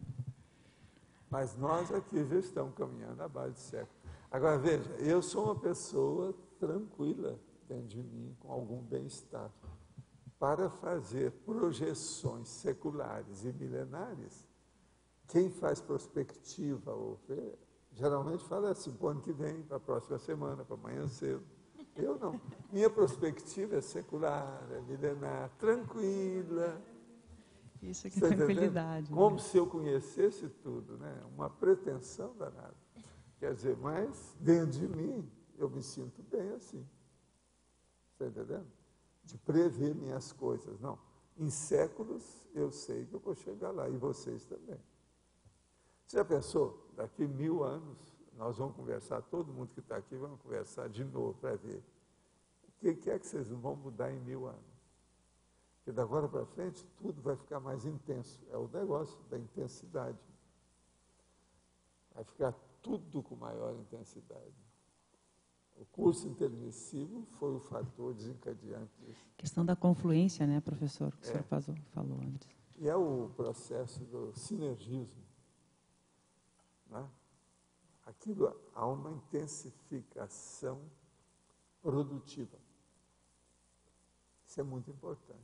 Mas nós aqui já estamos caminhando base de séculos. Agora, veja, eu sou uma pessoa tranquila dentro de mim, com algum bem-estar. Para fazer projeções seculares e milenares, quem faz prospectiva ou geralmente fala assim, para o ano que vem, para a próxima semana, para amanhã cedo. Eu não. Minha prospectiva é secular, é milenar, tranquila. Isso aqui é entendendo? tranquilidade. né? Como se eu conhecesse tudo, né? Uma pretensão danada. Quer dizer, mas dentro de mim eu me sinto bem assim. Está entendendo? De prever minhas coisas. Não. Em séculos eu sei que eu vou chegar lá e vocês também. Você já pensou? Daqui mil anos nós vamos conversar, todo mundo que está aqui vamos conversar de novo para ver o que, que é que vocês vão mudar em mil anos. Porque da agora para frente tudo vai ficar mais intenso. É o negócio da intensidade. Vai ficar tudo com maior intensidade. O curso intermissivo foi o fator desencadeante disso. Questão da confluência, né, professor, que o É. senhor faz- falou antes. E é o processo do sinergismo. Né? aquilo há uma intensificação produtiva. Isso é muito importante.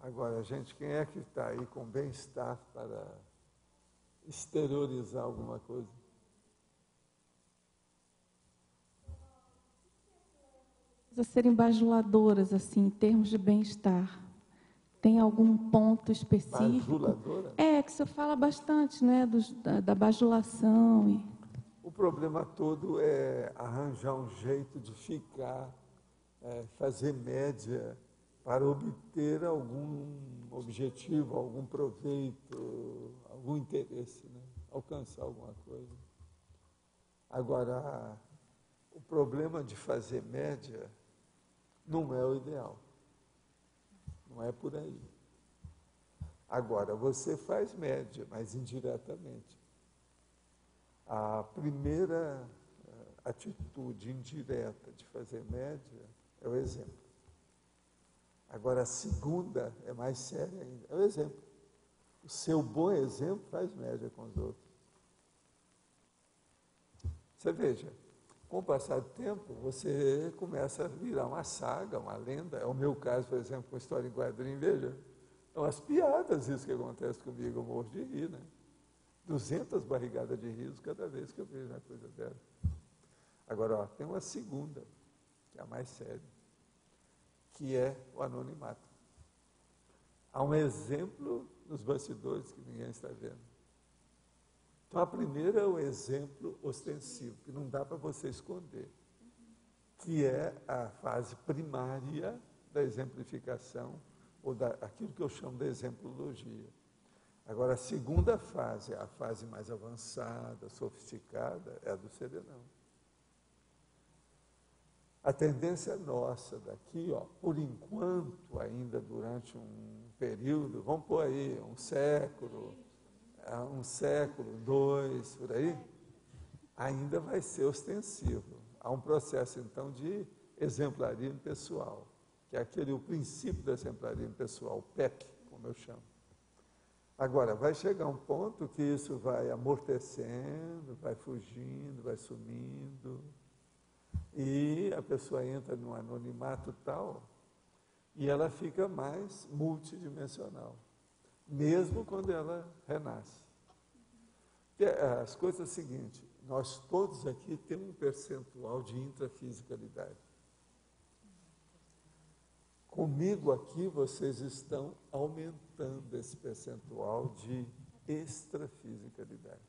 Agora, gente, quem é que está aí com bem-estar para exteriorizar alguma coisa? A serem bajuladoras, assim, em termos de bem-estar. Tem algum ponto específico? Bajuladora? É, que você fala bastante, né, dos, da, da bajulação. E... O problema todo é arranjar um jeito de ficar, é, fazer média para obter algum objetivo, algum proveito, algum interesse, né? alcançar alguma coisa. Agora, o problema de fazer média não é o ideal. Não é por aí. Agora, você faz média, mas indiretamente. A primeira eh, atitude indireta de fazer média é o exemplo. Agora, a segunda é mais séria ainda, é o exemplo. O seu bom exemplo faz média com os outros. Você veja, com o passar do tempo, você começa a virar uma saga, uma lenda. É o meu caso, por exemplo, com a história em quadrinho, veja. É umas piadas isso que acontece comigo, eu morro de rir, né? 200 barrigadas de riso cada vez que eu vejo uma coisa dessa. Agora, ó, tem uma segunda, que é a mais séria, que é o anonimato. Há um exemplo nos bastidores que ninguém está vendo. Então, a primeira é o exemplo ostensivo, que não dá para você esconder, que é a fase primária da exemplificação, ou daquilo que eu chamo de exemplologia. Agora, a segunda fase, a fase mais avançada, sofisticada, é a do serenão. A tendência nossa daqui, ó, por enquanto, ainda durante um período, vamos pôr aí um século, é, um século, dois, por aí, ainda vai ser ostensivo. Há um processo, então, de exemplarismo pessoal, que é aquele o princípio do exemplarismo pessoal, o PEP, como eu chamo. Agora, vai chegar um ponto que isso vai amortecendo, vai fugindo, vai sumindo, e a pessoa entra num anonimato tal, e ela fica mais multidimensional, mesmo quando ela renasce. Eh, as coisas são é o seguinte, nós todos aqui temos um percentual de intrafisicalidade. Comigo aqui vocês estão aumentando esse percentual de extrafisicalidade.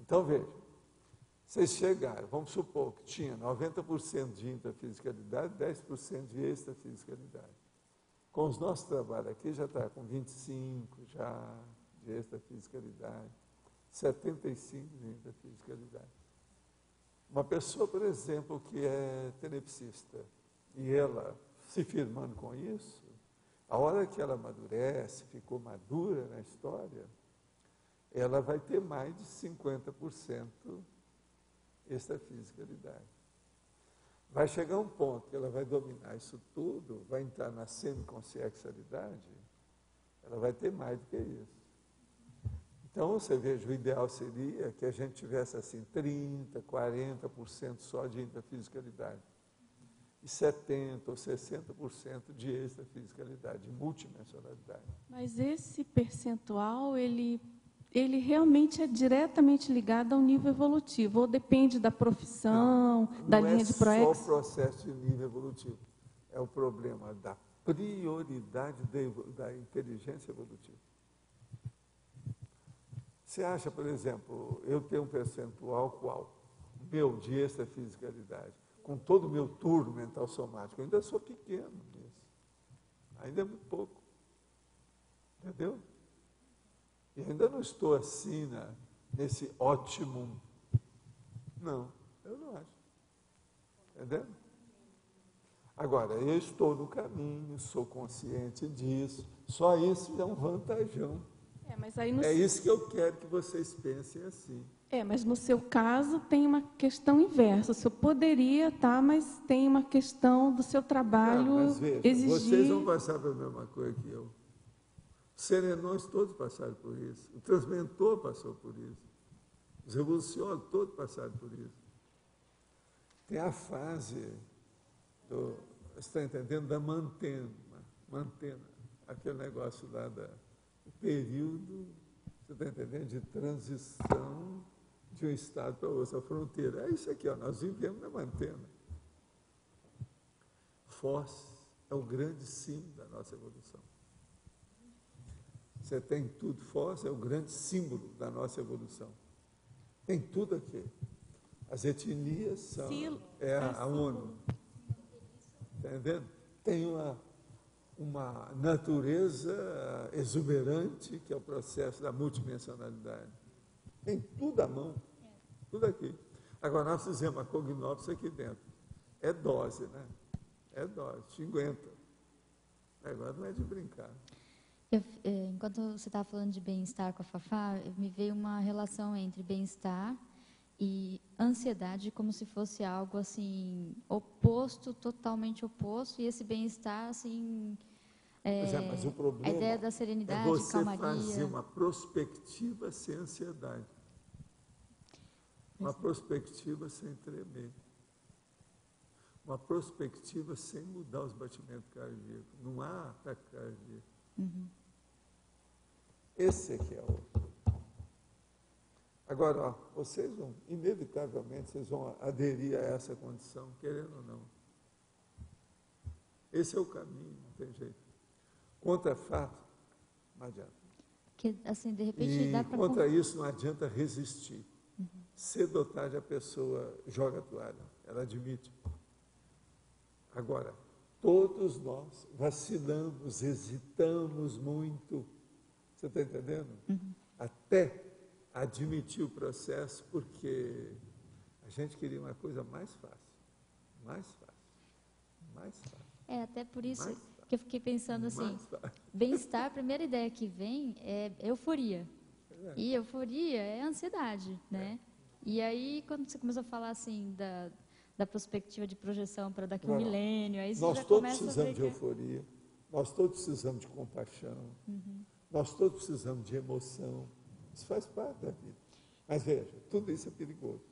Então veja, vocês chegaram, vamos supor que tinha 90% de intrafisicalidade, 10% de extrafisicalidade. Com os nossos trabalhos aqui já está com 25 já de extrafisicalidade, 75 de intrafisicalidade. Uma pessoa, por exemplo, que é tenepsista e ela se firmando com isso, a hora que ela amadurece, ficou madura na história, ela vai ter mais de 50% extrafisicalidade. Vai chegar um ponto que ela vai dominar isso tudo, vai entrar na semiconsciexualidade, ela vai ter mais do que isso. Então, você veja, o ideal seria que a gente tivesse assim 30%, 40% só de intrafisicalidade e 70% ou 60% de extrafisicalidade, de multidimensionalidade. Mas esse percentual, ele, ele realmente é diretamente ligado ao nível evolutivo, ou depende da profissão, não, da não linha é de proex? só o processo de nível evolutivo. É o problema da prioridade de, da inteligência evolutiva. Você acha, por exemplo, eu tenho um percentual qual? Meu de extrafisicalidade com todo o meu turno mental somático. Eu ainda sou pequeno nisso. Ainda é muito pouco. Entendeu? E ainda não estou assim né, nesse ótimo. Não, eu não acho. Entendeu? Agora, eu estou no caminho, sou consciente disso. Só isso é um vantajão. É, mas aí no... é isso que eu quero que vocês pensem assim. É, mas no seu caso tem uma questão inversa. O senhor poderia, tá, mas tem uma questão do seu trabalho Não, mas veja, exigir... Vocês vão passar pela mesma coisa que eu. Serenões todos passaram por isso. O transmentor passou por isso. Os revolucionários todos passaram por isso. Tem a fase do, está entendendo, da mantena, mantena, aquele negócio lá da o período, você está entendendo, de transição de um estado para outro, a fronteira. É isso aqui, ó, nós vivemos na mantena. Foz é o grande símbolo da nossa evolução. Você tem tudo, Foz é o grande símbolo da nossa evolução. Tem tudo aqui. As etnias são é a, a ONU. Entendendo? Tem uma, uma natureza exuberante, que é o processo da multidimensionalidade. Tem tudo à mão, tudo aqui. Agora, nós fizemos a cognópolis aqui dentro. É dose, né? É dose, te aguenta. Agora não é de brincar. Eu, eh, enquanto você estava falando de bem-estar com a Fafá, me veio uma relação entre bem-estar e ansiedade como se fosse algo assim oposto, totalmente oposto, e esse bem-estar assim é, é, mas o problema a ideia da serenidade, é você calmaria. fazer uma prospectiva sem ansiedade, uma prospectiva sem tremer, uma prospectiva sem mudar os batimentos cardíacos. Não há ataque cardíaco. Uhum. Esse é que é o. Agora, ó, vocês vão, inevitavelmente, vocês vão aderir a essa condição, querendo ou não. Esse é o caminho, não tem jeito. Contra fato, não adianta. Que, assim, de repente, e dá contra isso não adianta resistir. Uhum. Cedo ou tarde a pessoa joga a toalha, ela admite. Agora, todos nós vacilamos, hesitamos muito. Você está entendendo? Uhum. Até admitir o processo, porque a gente queria uma coisa mais fácil. Mais fácil. Mais fácil. É, até por isso que eu fiquei pensando assim, bem-estar, a primeira ideia que vem é euforia. É. E euforia é ansiedade, né? É. E aí, quando você começou a falar assim da, da perspectiva de projeção para daqui a um milênio, aí nós todos precisamos de que... euforia, nós todos precisamos de compaixão, uhum. nós todos precisamos de emoção. Isso faz parte da vida. Mas veja, tudo isso é perigoso.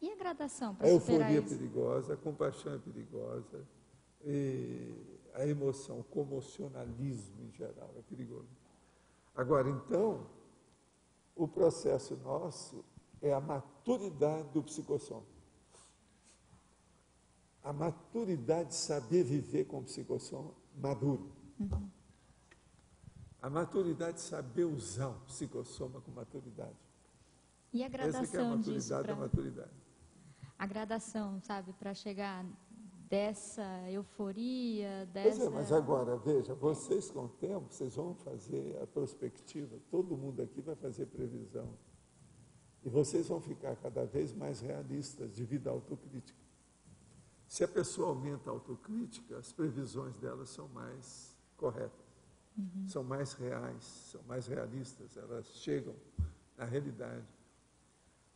E a gradação para A euforia é perigosa, a compaixão é perigosa, e a emoção, o comocionalismo em geral é perigoso. Agora, então, o processo nosso é a maturidade do psicossoma. A maturidade de saber viver com o psicossoma maduro. Uhum. A maturidade de saber usar o psicossoma com maturidade. E a gradação Essa é a maturidade disso pra... da maturidade. A gradação, sabe, para chegar dessa euforia, dessa... Pois é, mas agora, veja, vocês com o tempo, vocês vão fazer a perspectiva, todo mundo aqui vai fazer previsão. E vocês vão ficar cada vez mais realistas devido à autocrítica. Se a pessoa aumenta a autocrítica, as previsões dela são mais corretas, uhum. são mais reais, são mais realistas, elas chegam na realidade.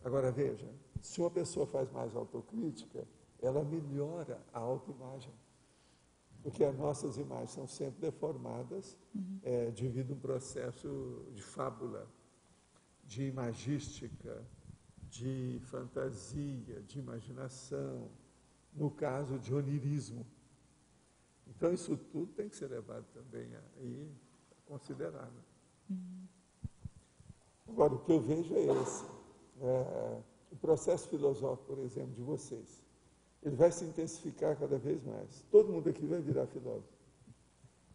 Agora veja, se uma pessoa faz mais autocrítica, ela melhora a autoimagem. Porque as nossas imagens são sempre deformadas uhum. é, devido a um processo de fábula, de imagística, de fantasia, de imaginação, no caso de onirismo. Então, isso tudo tem que ser levado também aí, considerado. Uhum. Agora, o que eu vejo é esse. É, o processo filosófico, por exemplo, de vocês ele vai se intensificar cada vez mais. Todo mundo aqui vai virar filósofo.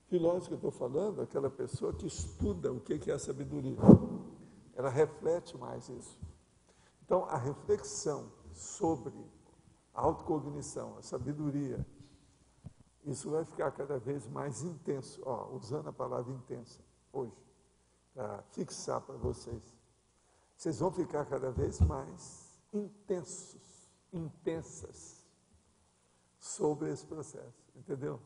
Filósofo que eu estou falando, aquela pessoa que estuda o que é a sabedoria. Ela reflete mais isso. Então, a reflexão sobre a autocognição, a sabedoria, isso vai ficar cada vez mais intenso. Ó, usando a palavra intensa hoje, para fixar para vocês. Vocês vão ficar cada vez mais intensos, intensas sobre esse processo, entendeu?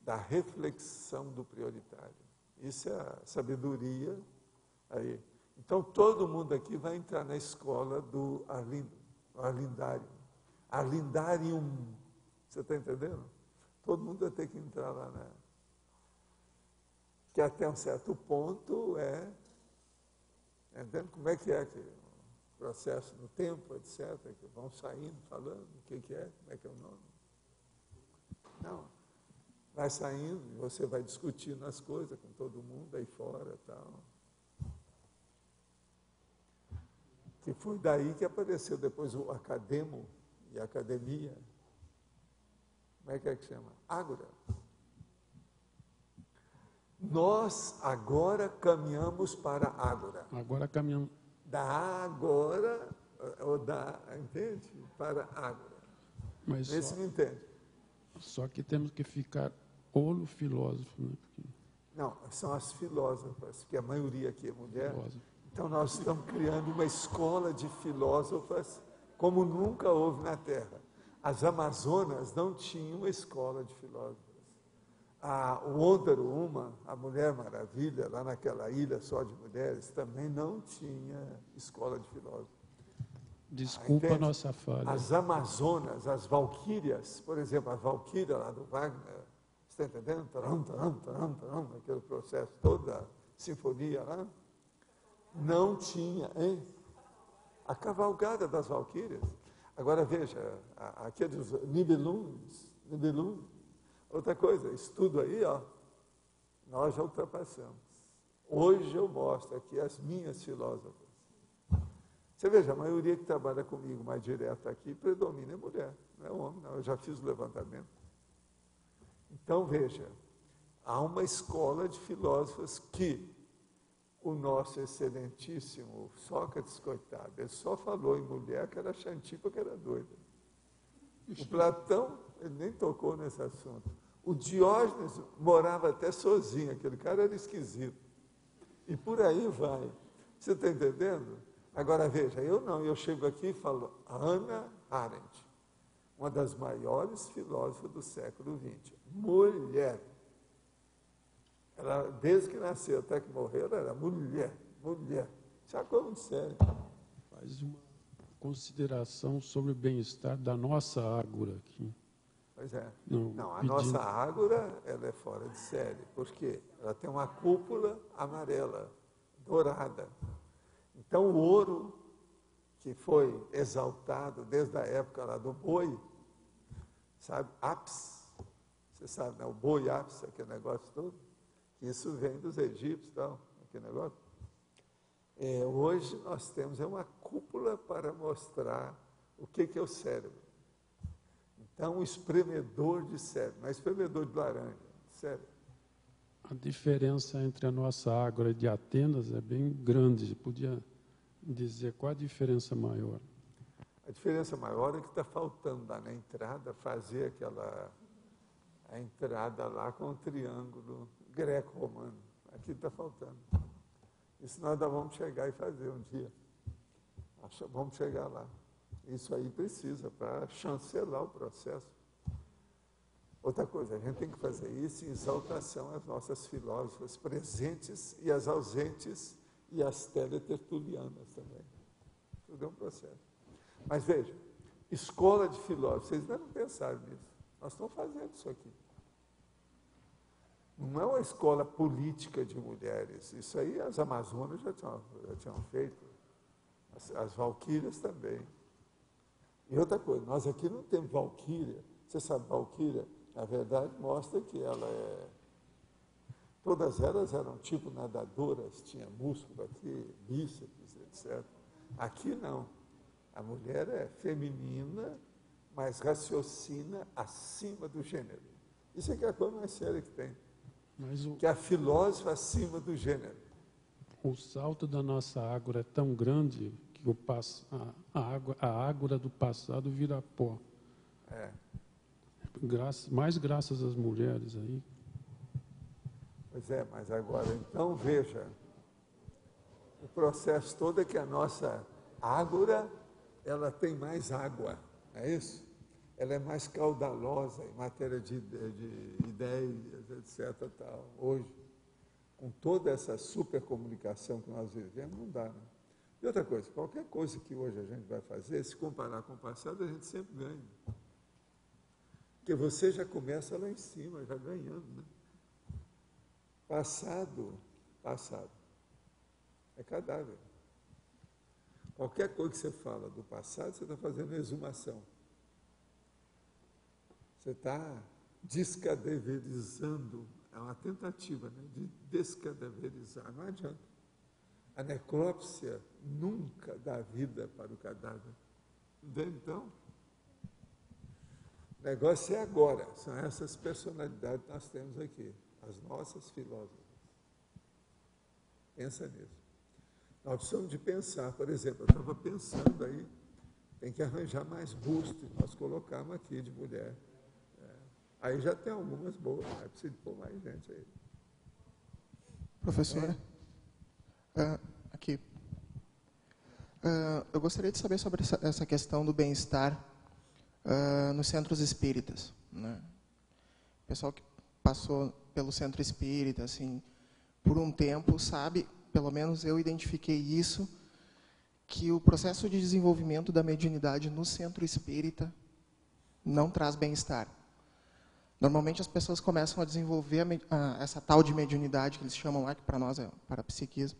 Da reflexão do prioritário. Isso é a sabedoria aí. Então todo mundo aqui vai entrar na escola do Arlindo, Arlindário. Arlindarium. Você está entendendo? Todo mundo vai ter que entrar lá na. que até um certo ponto é. Entendendo como é que é que o processo no tempo, etc., que vão saindo, falando, o que, que é, como é que é o nome. Não. Vai saindo e você vai discutindo as coisas com todo mundo aí fora tal. Que foi daí que apareceu depois o academo e academia. Como é que é que chama? Ágora. Nós agora caminhamos para a Ágora. Agora caminhamos. Da agora, ou da, entende? Para a Ágora. Mas Esse só, não entende. só que temos que ficar olo filósofo, né? Porque, Não, são as filósofas, que a maioria aqui é mulher. filósofo. Então nós estamos criando uma escola de filósofas como nunca houve na Terra. As Amazonas não tinham escola de filósofas. A, o Ôntaro Uma, a Mulher Maravilha, lá naquela ilha só de mulheres, também não tinha escola de filósofos. Desculpa entende? a nossa falha. As Amazonas, as Valquírias, por exemplo, a Valquíria lá do Wagner, você está entendendo? Taram, taram, taram, taram, aquele processo, toda a sinfonia lá, não tinha, hein? A cavalgada das Valquírias. Agora veja, a- aqueles Nibelungs, Nibelung, outra coisa, estudo aí, ó, nós já ultrapassamos. Hoje eu mostro aqui as minhas filósofas. Você veja, a maioria que trabalha comigo mais direto aqui predomina é mulher, não é homem, não. Eu já fiz o levantamento. Então, veja, há uma escola de filósofos que o nosso excelentíssimo Sócrates, coitado, ele só falou em mulher que era xantipa, que era doida. O Platão, ele nem tocou nesse assunto. O Diógenes morava até sozinho, aquele cara era esquisito. E por aí vai. Você está entendendo? Agora veja, eu não, eu chego aqui e falo Ana Arendt, uma das maiores filósofas do século XX. Mulher. Ela, desde que nasceu até que morreu, ela era mulher, mulher. Isso é uma coisa muito séria. Faz uma consideração sobre o bem-estar da nossa ágora aqui. Pois é. Não, Não, a pedindo- nossa ágora, ela é fora de série, porque ela tem uma cúpula amarela, dourada. Então, o ouro, que foi exaltado desde a época lá do boi, sabe, ápice, você sabe, né, o boi ápice, aquele negócio todo, isso vem dos egípcios e tal, aquele negócio. É, hoje nós temos é uma cúpula para mostrar o que, que é o cérebro. Então, um espremedor de cérebro, não é espremedor de laranja, cérebro. A diferença entre a nossa ágora de Atenas é bem grande. Podia dizer qual a diferença maior? A diferença maior é que está faltando lá na entrada fazer aquela a entrada lá com o triângulo greco-romano. Aqui está faltando. Isso nós ainda vamos chegar e fazer um dia. Vamos chegar lá. Isso aí precisa para chancelar o processo. Outra coisa, a gente tem que fazer isso em exaltação às nossas filósofas presentes e as ausentes e as teletertulianas também. Tudo é um processo. Mas veja, escola de filósofos, vocês ainda não pensaram nisso. Nós estamos fazendo isso aqui. Não é uma escola política de mulheres. Isso aí as Amazonas já tinham, já tinham feito. As, as Valquírias também. E outra coisa, nós aqui não temos Valquíria. Você sabe, Valquíria, na verdade, mostra que ela é. Todas elas eram tipo nadadoras, tinha músculo aqui, bíceps, etc. Aqui não. A mulher é feminina, mas raciocina acima do gênero. Isso é que é a coisa mais séria que tem. Mas o, Que é a filósofa acima do gênero. o salto da nossa ágora é tão grande que o a, a, água, a ágora do passado vira pó. É. Graças, mais graças às mulheres aí. Pois é, mas agora, então, veja, o processo todo é que a nossa ágora, ela tem mais água, é isso? Ela é mais caudalosa em matéria de, de ideias, etc. Tal. Hoje, com toda essa supercomunicação que nós vivemos, não dá, né? E outra coisa, qualquer coisa que hoje a gente vai fazer, se comparar com o passado, a gente sempre ganha. Porque você já começa lá em cima, já ganhando, né? Passado, passado. É cadáver. Qualquer coisa que você fala do passado, você está fazendo exumação. Você está descadaverizando. É uma tentativa né, de descadaverizar. Não adianta. A necrópsia nunca dá vida para o cadáver. Então? O negócio é agora. São essas personalidades que nós temos aqui as nossas filósofas. Pensa nisso. Nós precisamos de pensar, por exemplo, eu estava pensando aí, tem que arranjar mais bustos, nós colocamos aqui de mulher. Aí já tem algumas boas, é preciso pôr mais gente aí. Professora, é. uh, aqui. Uh, eu gostaria de saber sobre essa, essa questão do bem-estar uh, nos centros espíritas. Né? O pessoal que passou pelo centro espírita, assim, por um tempo, sabe, pelo menos eu identifiquei isso, que o processo de desenvolvimento da mediunidade no centro espírita não traz bem-estar. Normalmente as pessoas começam a desenvolver a, a, essa tal de mediunidade que eles chamam lá, que para nós é parapsiquismo.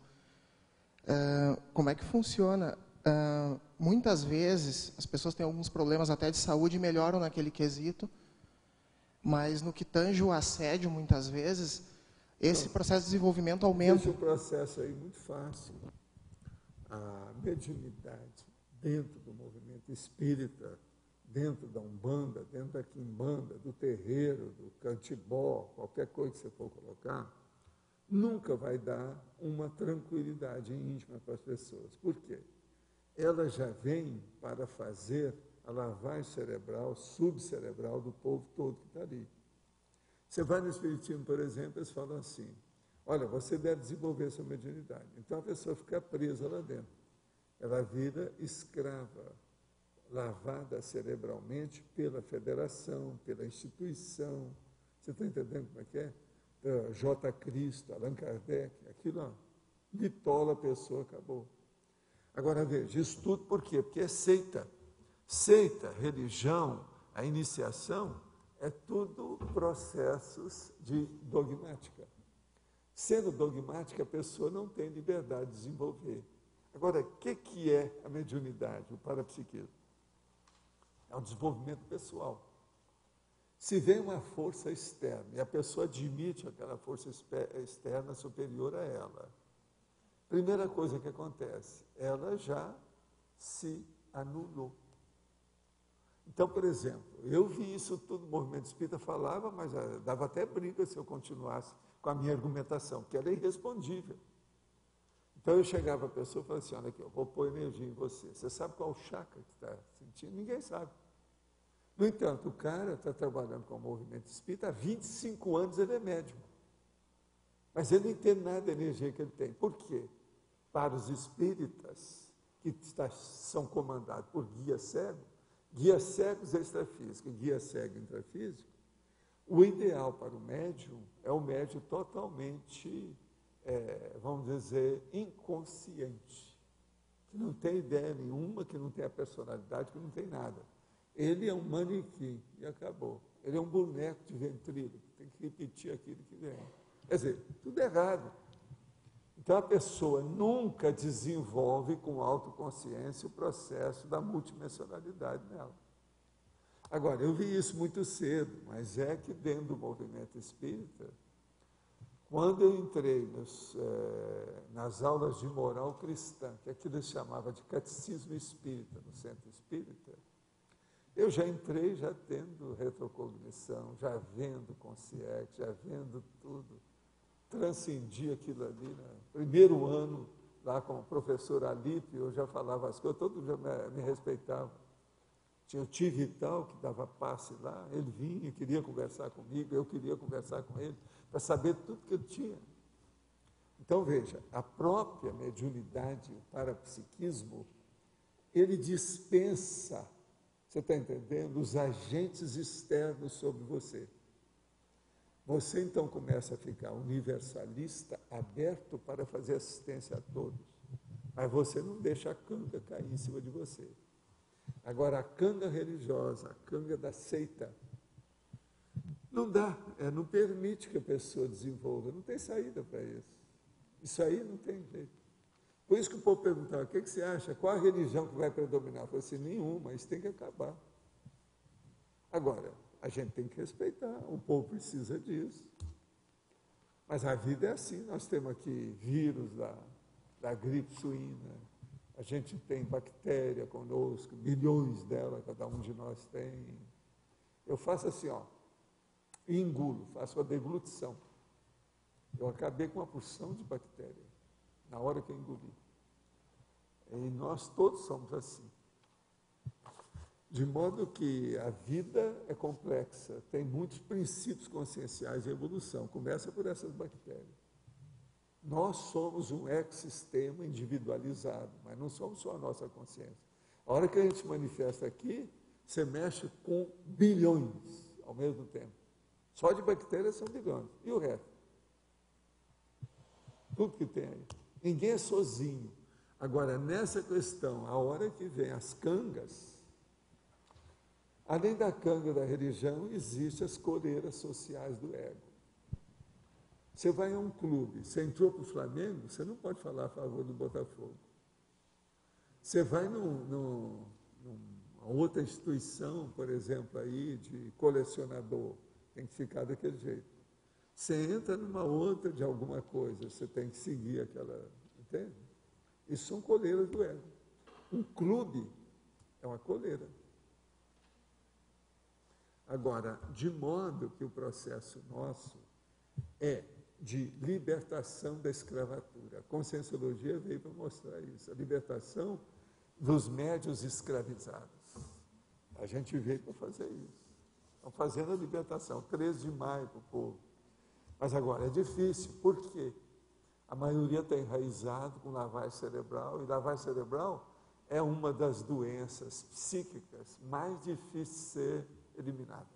Uh, como é que funciona? Uh, muitas vezes as pessoas têm alguns problemas até de saúde e melhoram naquele quesito, mas no que tange o assédio, muitas vezes, esse então, processo de desenvolvimento aumenta. Esse processo aí muito fácil. A mediunidade dentro do movimento espírita, dentro da Umbanda, dentro da Quimbanda, do terreiro, do cantibó, qualquer coisa que você for colocar, nunca vai dar uma tranquilidade íntima para as pessoas. Por quê? Ela já vem para fazer a lavagem cerebral, subcerebral do povo todo que está ali. Você vai no Espiritismo, por exemplo, eles falam assim: olha, você deve desenvolver sua mediunidade. Então a pessoa fica presa lá dentro. Ela vira escrava, lavada cerebralmente pela federação, pela instituição. Você está entendendo como é que é? Uh, J. Cristo, Allan Kardec, aquilo, ó, bitola a pessoa, acabou. Agora veja, isso tudo por quê? Porque é seita. Seita, religião, a iniciação, é tudo processos de dogmática. Sendo dogmática, a pessoa não tem liberdade de desenvolver. Agora, o que, que é a mediunidade, o parapsiquismo? É um desenvolvimento pessoal. Se vem uma força externa e a pessoa admite aquela força externa superior a ela, primeira coisa que acontece, ela já se anulou. Então, por exemplo, eu vi isso tudo, o movimento espírita falava, mas eh, dava até briga se eu continuasse com a minha argumentação, que era irrespondível. Então eu chegava a pessoa e falava assim, olha aqui, eu vou pôr energia em você. Você sabe qual chakra que está sentindo? Ninguém sabe. No entanto, o cara está trabalhando com o movimento espírita há 25 anos, ele é médium. Mas ele não entende nada da energia que ele tem. Por quê? Para os espíritas, que está, são comandados por guia cego, guia cegos extrafísico e guia cego intrafísico, o ideal para o médium é o médium totalmente, é, vamos dizer, inconsciente, que não tem ideia nenhuma, que não tem a personalidade, que não tem nada. Ele é um manequim e acabou. Ele é um boneco de ventríloco, tem que repetir aquilo que vem. Quer dizer, tudo errado. Então a pessoa nunca desenvolve com autoconsciência o processo da multidimensionalidade nela. Agora, eu vi isso muito cedo, mas é que dentro do movimento espírita, quando eu entrei nos, eh, nas aulas de moral cristã, que aquilo se chamava de catecismo espírita, no centro espírita, eu já entrei já tendo retrocognição, já vendo consciência, já vendo tudo transcendi aquilo ali. Né? Primeiro ano, lá com o professor Alipe, eu já falava as coisas, todo mundo me, me respeitava. Tinha o tio Vital, que dava passe lá, ele vinha, queria conversar comigo, eu queria conversar com ele, para saber tudo que ele tinha. Então, veja, a própria mediunidade, o parapsiquismo, ele dispensa, você está entendendo, os agentes externos sobre você. Você então começa a ficar universalista, aberto para fazer assistência a todos. Mas você não deixa a canga cair em cima de você. Agora, a canga religiosa, a canga da seita, Não dá, é, não permite que a pessoa desenvolva, não tem saída para isso. Isso aí não tem jeito. Por isso que o povo perguntava, o que, que você acha? Qual a religião que vai predominar? Eu falei assim, nenhuma, isso tem que acabar. Agora, a gente tem que respeitar, o povo precisa disso. Mas a vida é assim, nós temos aqui vírus da, da gripe suína, a gente tem bactéria conosco, milhões dela, cada um de nós tem. Eu faço assim, ó, engulo, faço a deglutição. Eu acabei com uma porção de bactéria na hora que eu engoli. E nós todos somos assim. De modo que a vida é complexa, tem muitos princípios conscienciais de evolução. Começa por essas bactérias. Nós somos um ecossistema individualizado, mas não somos só a nossa consciência. A hora que a gente manifesta aqui, você mexe com bilhões ao mesmo tempo. Só de bactérias são bilhões. E o resto? Tudo que tem aí. Ninguém é sozinho. Agora, nessa questão, a hora que vem as cangas, além da canga da religião, existem as coleiras sociais do ego. Você vai a um clube, você entrou para o Flamengo, você não pode falar a favor do Botafogo. Você vai num, num, numa outra instituição, por exemplo, aí, de colecionador, tem que ficar daquele jeito. Você entra numa outra de alguma coisa, você tem que seguir aquela. Entende? Isso são coleiras do ego. Um clube é uma coleira. Agora, de modo que o processo nosso é de libertação da escravatura. A conscienciologia veio para mostrar isso, a libertação dos médios escravizados. A gente veio para fazer isso. Estão fazendo a libertação, 13 de maio para o povo. Mas agora é difícil, por quê? A maioria está enraizado com lavagem cerebral, e lavagem cerebral é uma das doenças psíquicas mais difíceis de ser eliminada.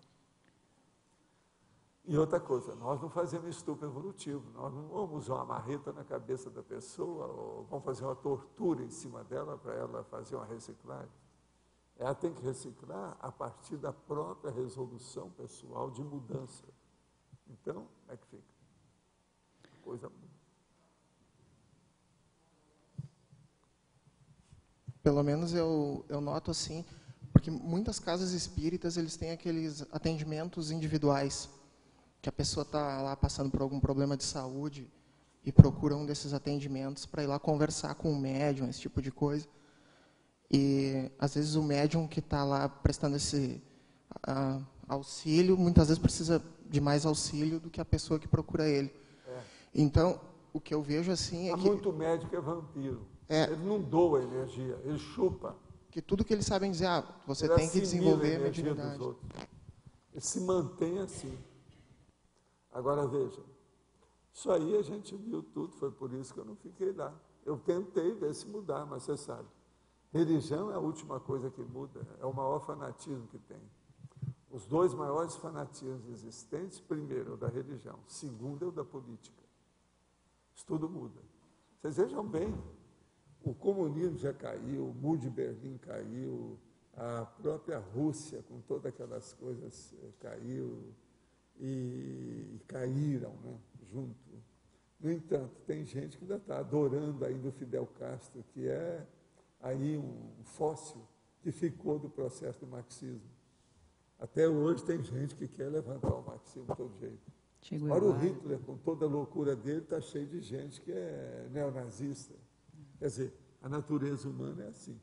E outra coisa, nós não fazemos estupro evolutivo, nós não vamos usar uma marreta na cabeça da pessoa ou vamos fazer uma tortura em cima dela para ela fazer uma reciclagem. Ela tem que reciclar a partir da própria resolução pessoal de mudança. Então, é que fica? Coisa Pelo menos eu, eu noto assim, porque muitas casas espíritas eles têm aqueles atendimentos individuais que a pessoa está lá passando por algum problema de saúde e procura um desses atendimentos para ir lá conversar com o médium, esse tipo de coisa. E às vezes o médium que está lá prestando esse uh, auxílio, muitas vezes precisa de mais auxílio do que a pessoa que procura ele. É. Então, o que eu vejo assim é Há que... muito médico é vampiro. É, ele não doa energia, ele chupa. Que tudo que eles sabem dizer, ah, você ele tem que desenvolver a mediunidade. Ele se mantém assim. Agora veja, isso aí a gente viu tudo, foi por isso que eu não fiquei lá. Eu tentei ver se mudar, mas você sabe, religião é a última coisa que muda, é o maior fanatismo que tem. Os dois maiores fanatismos existentes, primeiro é o da religião, segundo é o da política. Isso tudo muda. Vocês vejam bem, o comunismo já caiu, o muro de Berlim caiu, a própria Rússia, com todas aquelas coisas, eh, caiu, e, e caíram né, junto. No entanto, tem gente que ainda está adorando ainda o Fidel Castro, que é aí um fóssil que ficou do processo do marxismo. Até hoje tem gente que quer levantar o marxismo de todo jeito. Chegou Agora o Hitler, com toda a loucura dele, está cheio de gente que é neonazista. Quer dizer, a natureza humana é assim.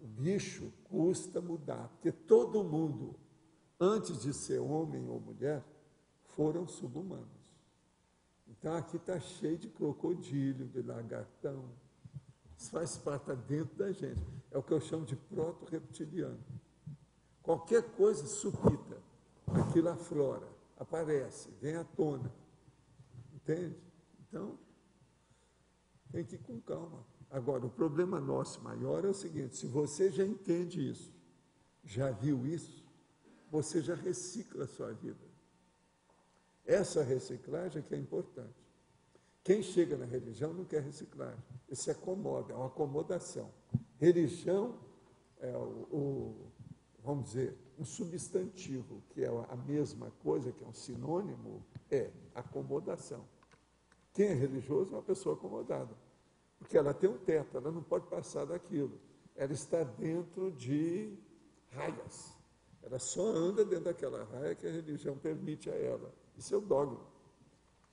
O bicho custa mudar, porque todo mundo antes de ser homem ou mulher, foram subhumanos. Então aqui está cheio de crocodilo, de lagartão. Isso faz parte dentro da gente. É o que eu chamo de proto-reptiliano. Qualquer coisa supita, aquilo aflora, aparece, vem à tona. Entende? Então, tem que ir com calma. Agora, o problema nosso maior é o seguinte: se você já entende isso, já viu isso, você já recicla a sua vida. Essa reciclagem é que é importante. Quem chega na religião não quer reciclagem, ele se acomoda, é uma acomodação. Religião é o, o vamos dizer, um substantivo, que é a mesma coisa, que é um sinônimo, é acomodação. Quem é religioso é uma pessoa acomodada, porque ela tem um teto, ela não pode passar daquilo. Ela está dentro de raias. Ela só anda dentro daquela raia que a religião permite a ela. Isso é o dogma.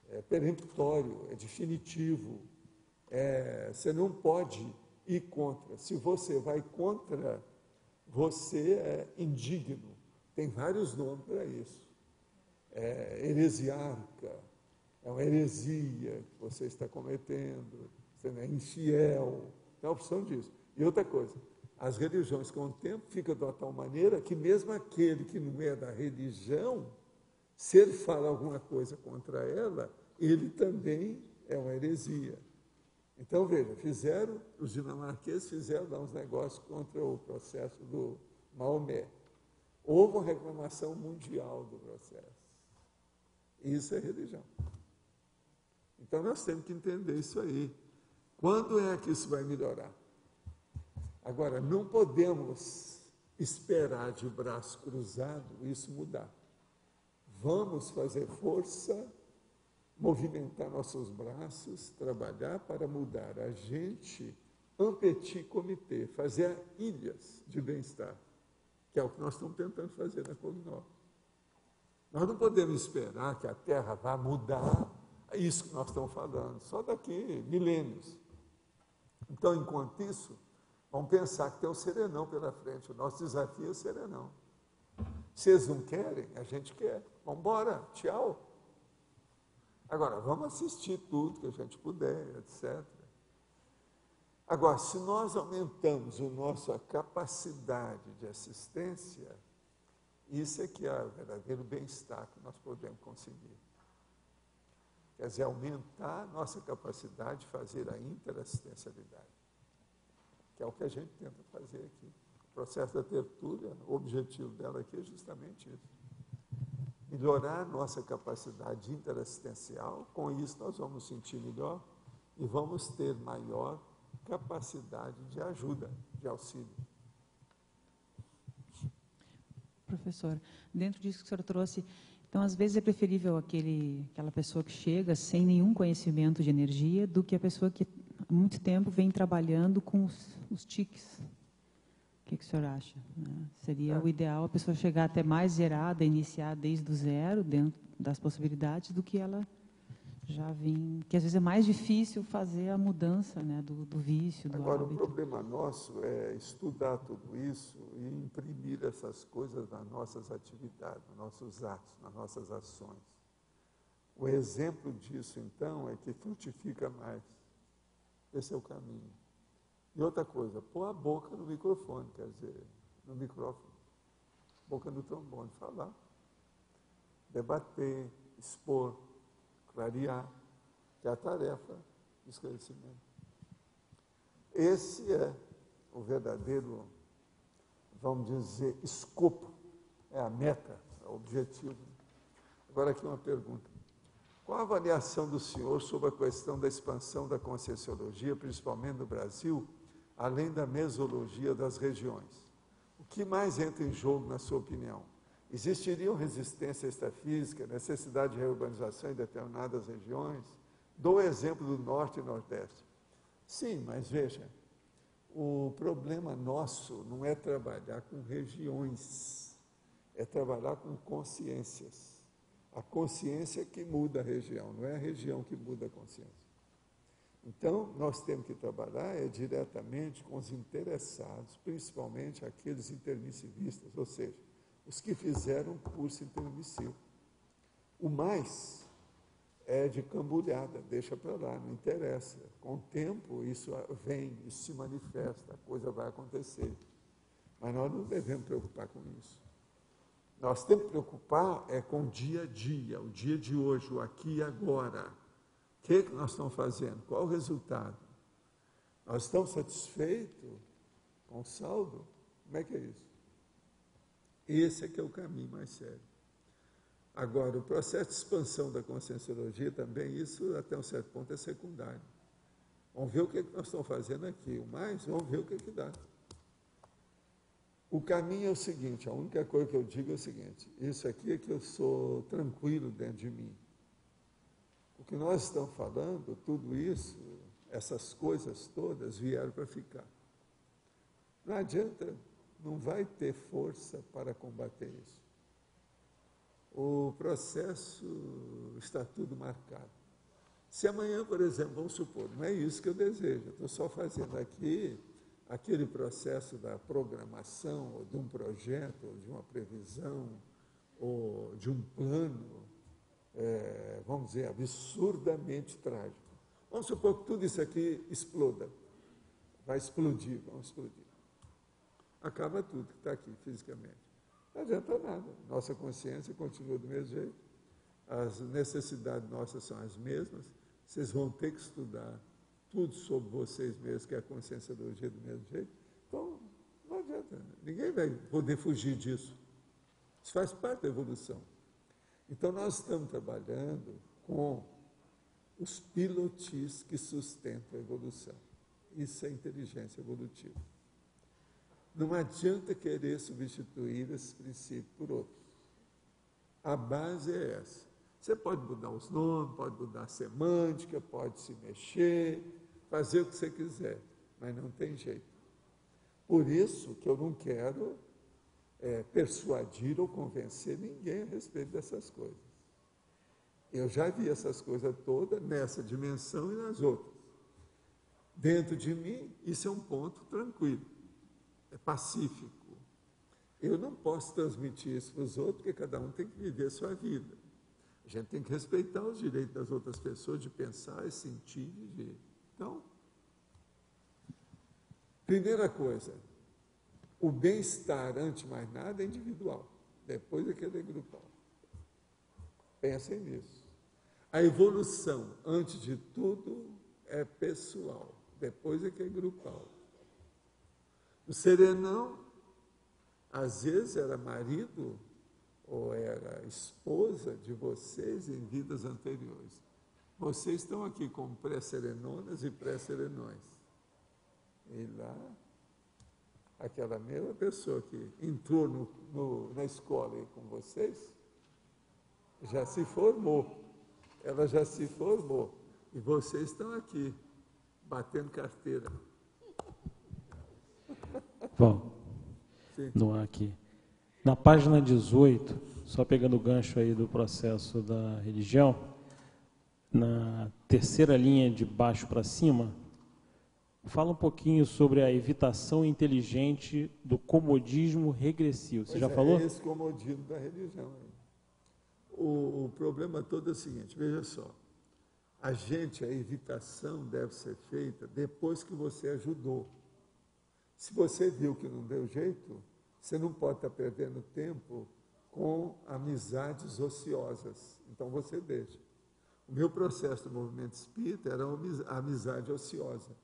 É peremptório, é definitivo. É, você não pode ir contra. Se você vai contra, você é indigno. Tem vários nomes para isso. É heresiarca, é uma heresia que você está cometendo, é infiel, tem a opção disso. E outra coisa, as religiões com o tempo ficam de uma tal maneira que mesmo aquele que não é da religião, se ele fala alguma coisa contra ela, ele também é uma heresia. Então, veja, fizeram, os dinamarqueses fizeram lá uns negócios contra o processo do Maomé. Houve uma reclamação mundial do processo. Isso é religião. Então nós temos que entender isso aí. Quando é que isso vai melhorar? Agora, não podemos esperar de braço cruzado isso mudar. Vamos fazer força, movimentar nossos braços, trabalhar para mudar a gente, un petit comitê, fazer ilhas de bem-estar, que é o que nós estamos tentando fazer na Cominó. Nós não podemos esperar que a Terra vá mudar isso que nós estamos falando, só daqui milênios. Então, enquanto isso, vamos pensar que tem um serenão pela frente. O nosso desafio é o serenão. Se eles não querem, a gente quer. Vamos embora, tchau. Agora, vamos assistir tudo que a gente puder, etc. Agora, se nós aumentamos a nossa capacidade de assistência, isso é que é o verdadeiro bem-estar que nós podemos conseguir. Quer dizer, aumentar nossa capacidade de fazer a interassistencialidade, que é o que a gente tenta fazer aqui. O processo da tertúlia, o objetivo dela aqui é justamente isso. Melhorar nossa capacidade interassistencial, com isso nós vamos sentir melhor e vamos ter maior capacidade de ajuda, de auxílio. Professor, dentro disso que o senhor trouxe, então, às vezes é preferível aquele, aquela pessoa que chega sem nenhum conhecimento de energia do que a pessoa que há muito tempo vem trabalhando com os, os tiques. O que, que o senhor acha? Né? Seria o ideal a pessoa chegar até mais zerada, iniciar desde o zero, dentro das possibilidades, do que ela já vim, que às vezes é mais difícil fazer a mudança né, do, do vício, do Agora, hábito. o problema nosso é estudar tudo isso imprimir essas coisas nas nossas atividades, nos nossos atos, nas nossas ações. O exemplo disso, então, é que frutifica mais. Esse é o caminho. E outra coisa, pôr a boca no microfone, quer dizer, no microfone, boca no trombone, falar, debater, expor, clarear, que é a tarefa do esclarecimento. Esse é o verdadeiro, vamos dizer, escopo, é a meta, é o objetivo. Agora aqui uma pergunta. Qual a avaliação do senhor sobre a questão da expansão da conscienciologia, principalmente no Brasil, além da mesologia das regiões? O que mais entra em jogo, na sua opinião? Existiriam resistência extrafísica, necessidade de reurbanização em determinadas regiões? Dou o exemplo do Norte e Nordeste. Sim, mas veja, o problema nosso não é trabalhar com regiões, é trabalhar com consciências. A consciência que muda a região, não é a região que muda a consciência. Então, nós temos que trabalhar é diretamente com os interessados, principalmente aqueles intermissivistas, ou seja, os que fizeram curso intermissivo. O mais é de cambulhada, deixa para lá, não interessa. Com o tempo isso vem, isso se manifesta, a coisa vai acontecer. Mas nós não devemos preocupar com isso. Nós temos que preocupar é com o dia a dia, o dia de hoje, o aqui e agora. O que, é que nós estamos fazendo? Qual o resultado? Nós estamos satisfeitos com o saldo? Como é que é isso? Esse é que é o caminho mais sério. Agora, o processo de expansão da conscienciologia também, isso até um certo ponto é secundário. Vamos ver o que, é que nós estamos fazendo aqui. O mais, vamos ver o que, é que dá. O caminho é o seguinte, a única coisa que eu digo é o seguinte, isso aqui é que eu sou tranquilo dentro de mim. O que nós estamos falando, tudo isso, essas coisas todas vieram para ficar. Não adianta, não vai ter força para combater isso. O processo está tudo marcado. Se amanhã, por exemplo, vamos supor, não é isso que eu desejo, estou só fazendo aqui aquele processo da programação, ou de um projeto, ou de uma previsão, ou de um plano, é, vamos dizer, absurdamente trágico. Vamos supor que tudo isso aqui exploda. Vai explodir, vamos explodir. Acaba tudo que está aqui fisicamente. Não adianta nada. Nossa consciência continua do mesmo jeito. As necessidades nossas são as mesmas. Vocês vão ter que estudar tudo sobre vocês mesmos, que é a consciência do jeito do mesmo jeito. Então, não adianta. Ninguém vai poder fugir disso. Isso faz parte da evolução. Então, nós estamos trabalhando com os pilotis que sustentam a evolução. Isso é inteligência evolutiva. Não adianta querer substituir esse princípio por outro. A base é essa. Você pode mudar os nomes, pode mudar a semântica, pode se mexer, fazer o que você quiser, mas não tem jeito. Por isso que eu não quero é, persuadir ou convencer ninguém a respeito dessas coisas. Eu já vi essas coisas todas nessa dimensão e nas outras. Dentro de mim, isso é um ponto tranquilo, pacífico. Eu não posso transmitir isso para os outros, porque cada um tem que viver a sua vida. A gente tem que respeitar os direitos das outras pessoas de pensar sentir viver. Então, primeira coisa, o bem-estar, antes de mais nada, é individual, depois é que é grupal. Pensem nisso. A evolução, antes de tudo, é pessoal, depois é que é grupal. O serenão, às vezes, era marido ou era esposa de vocês em vidas anteriores. Vocês estão aqui como pré-serenonas e pré-serenões. E lá, aquela mesma pessoa que entrou no, no, na escola com vocês, já se formou ela já se formou. E vocês estão aqui, batendo carteira. Bom, no ar aqui. Na página 18, só pegando o gancho aí do processo da religião, na terceira linha de baixo para cima, fala um pouquinho sobre a evitação inteligente do comodismo regressivo. Você pois já é, falou? Esse comodismo da religião o, o problema todo é o seguinte: veja só. A gente, a evitação deve ser feita depois que você ajudou. Se você viu que não deu jeito, você não pode estar perdendo tempo com amizades ociosas. Então você deixa. O meu processo do movimento espírita era uma amizade ociosa.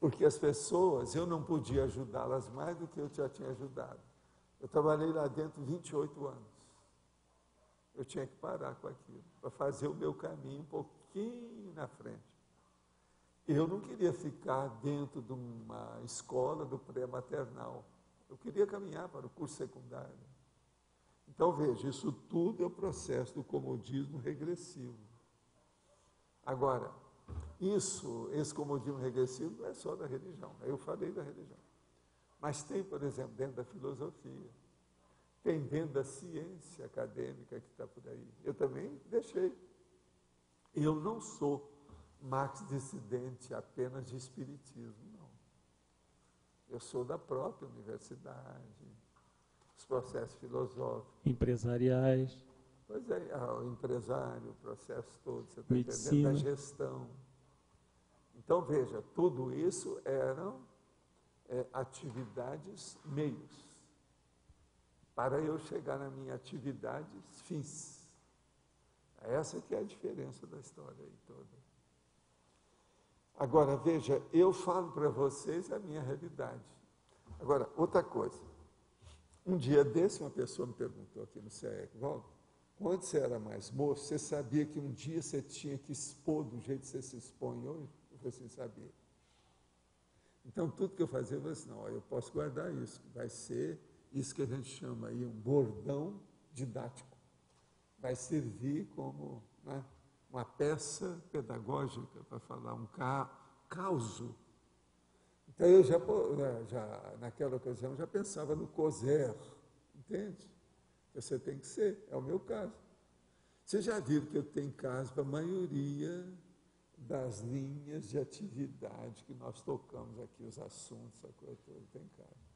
Porque as pessoas, eu não podia ajudá-las mais do que eu já tinha ajudado. Eu trabalhei lá dentro 28 anos eu tinha que parar com aquilo, para fazer o meu caminho um pouquinho na frente. Eu não queria ficar dentro de uma escola do pré-maternal. Eu queria caminhar para o curso secundário. Então, veja, isso tudo é o processo do comodismo regressivo. Agora, isso, esse comodismo regressivo não é só da religião. Eu falei da religião. Mas tem, por exemplo, dentro da filosofia tem dentro da ciência acadêmica que está por aí. Eu também deixei. Eu não sou Marx dissidente apenas de espiritismo, não. Eu sou da própria universidade, os processos filosóficos. Empresariais. Pois é, ah, o empresário, o processo todo, você está entendendo, da gestão. Então, veja, tudo isso eram é, atividades meios para eu chegar na minha atividade fins. Essa que é a diferença da história aí toda. Agora, veja, eu falo para vocês a minha realidade. Agora, outra coisa. Um dia desse, uma pessoa me perguntou aqui no CEEC, Walter, quando você era mais moço, você sabia que um dia você tinha que expor do jeito que você se expõe hoje? Eu falei assim, sabia. Então, tudo que eu fazia, eu falei assim, não, eu posso guardar isso, vai ser isso que a gente chama aí um bordão didático. Vai servir como né, uma peça pedagógica, para falar, um ca causo. Então, eu já, né, já, naquela ocasião, já pensava no COSER, entende? Você tem que ser, é o meu caso. Vocês já viram que eu tenho caso para a maioria das linhas de atividade que nós tocamos aqui, os assuntos, a coisa toda, tem caso.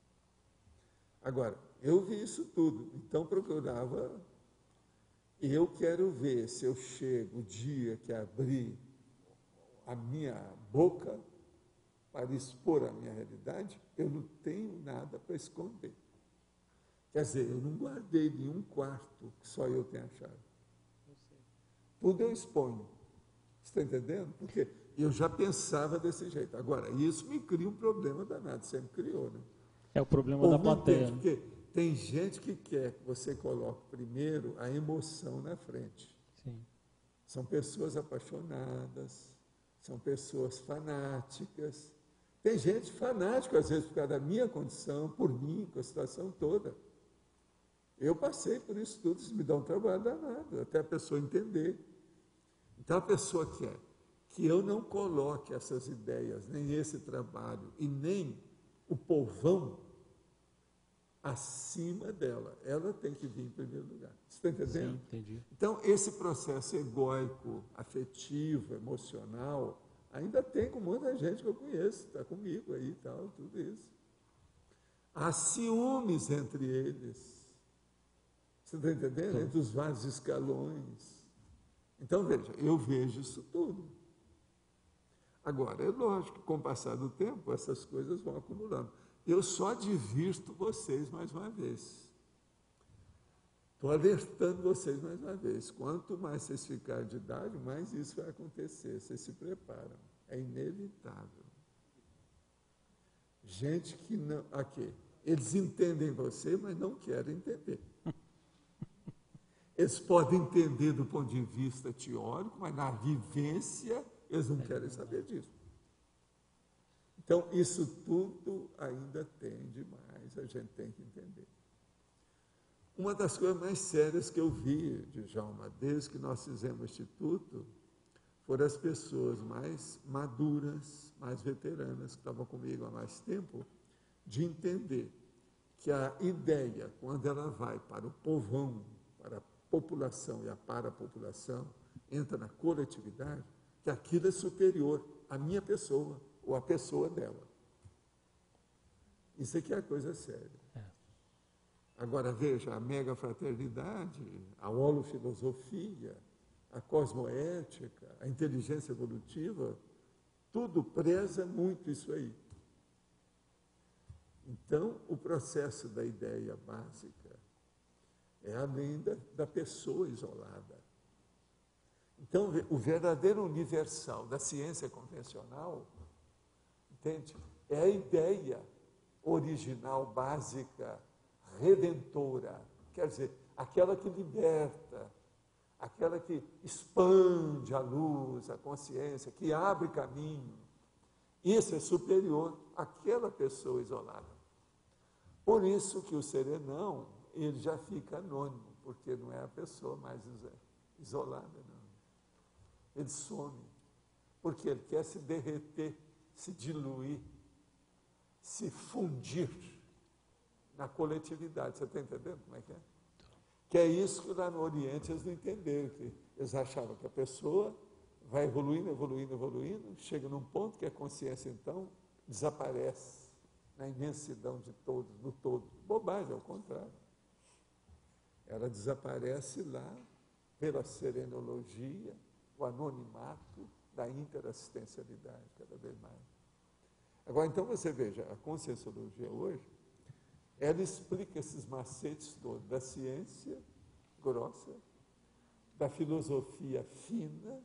Agora, eu vi isso tudo, então procurava. Eu quero ver se eu chego o dia que abrir a minha boca para expor a minha realidade, eu não tenho nada para esconder. Quer dizer, eu não guardei nenhum quarto que só eu tenha achado. Tudo eu exponho. Você está entendendo? Porque eu já pensava desse jeito. Agora, isso me cria um problema danado, sempre criou, né? É o problema Ou da plateia. Né? Porque tem gente que quer que você coloque primeiro a emoção na frente. Sim. São pessoas apaixonadas, são pessoas fanáticas. Tem gente fanática, às vezes, por causa da minha condição, por mim, com a situação toda. Eu passei por isso tudo, isso me dá um trabalho danado, até a pessoa entender. Então a pessoa quer que eu não coloque essas ideias, nem esse trabalho, e nem o povão acima dela. Ela tem que vir em primeiro lugar. Você está entendendo? Sim, entendi. Então, esse processo egóico, afetivo, emocional, ainda tem com muita gente que eu conheço, está comigo aí e tal, tudo isso. Há ciúmes entre eles. Você está entendendo? Entre os vários escalões. Então, veja, eu vejo isso tudo. Agora, é lógico que com o passar do tempo, essas coisas vão acumulando. Eu só advirto vocês mais uma vez. Estou alertando vocês mais uma vez. Quanto mais vocês ficarem de idade, mais isso vai acontecer. Vocês se preparam. É inevitável. Gente que não. Aqui. Eles entendem você, mas não querem entender. Eles podem entender do ponto de vista teórico, mas na vivência eles não querem saber disso. Então, isso tudo ainda tem demais, a gente tem que entender. Uma das coisas mais sérias que eu vi, de Djalma, desde que nós fizemos o Instituto, foram as pessoas mais maduras, mais veteranas, que estavam comigo há mais tempo, de entender que a ideia, quando ela vai para o povão, para a população e a parapopulação, entra na coletividade, que aquilo é superior à minha pessoa ou à pessoa dela. Isso aqui é a coisa séria. É. Agora veja, a mega fraternidade, a holofilosofia, a cosmoética, a inteligência evolutiva, tudo preza muito isso aí. Então, o processo da ideia básica é além da, da pessoa isolada. Então, o verdadeiro universal da ciência convencional, entende? É a ideia original, básica, redentora. Quer dizer, aquela que liberta, aquela que expande a luz, a consciência, que abre caminho. Isso é superior àquela pessoa isolada. Por isso que o serenão ele já fica anônimo, porque não é a pessoa mais isolada, não. Ele some, porque ele quer se derreter, se diluir, se fundir na coletividade. Você está entendendo como é que é? Que é isso que lá no Oriente eles não entenderam, que eles achavam que a pessoa vai evoluindo, evoluindo, evoluindo, chega num ponto que a consciência então desaparece na imensidão de todos, no todo. Bobagem, ao contrário ela desaparece lá pela serenologia, o anonimato da interassistencialidade, cada vez mais. Agora, então você veja, a conscienciologia hoje, ela explica esses macetes todos da ciência grossa, da filosofia fina,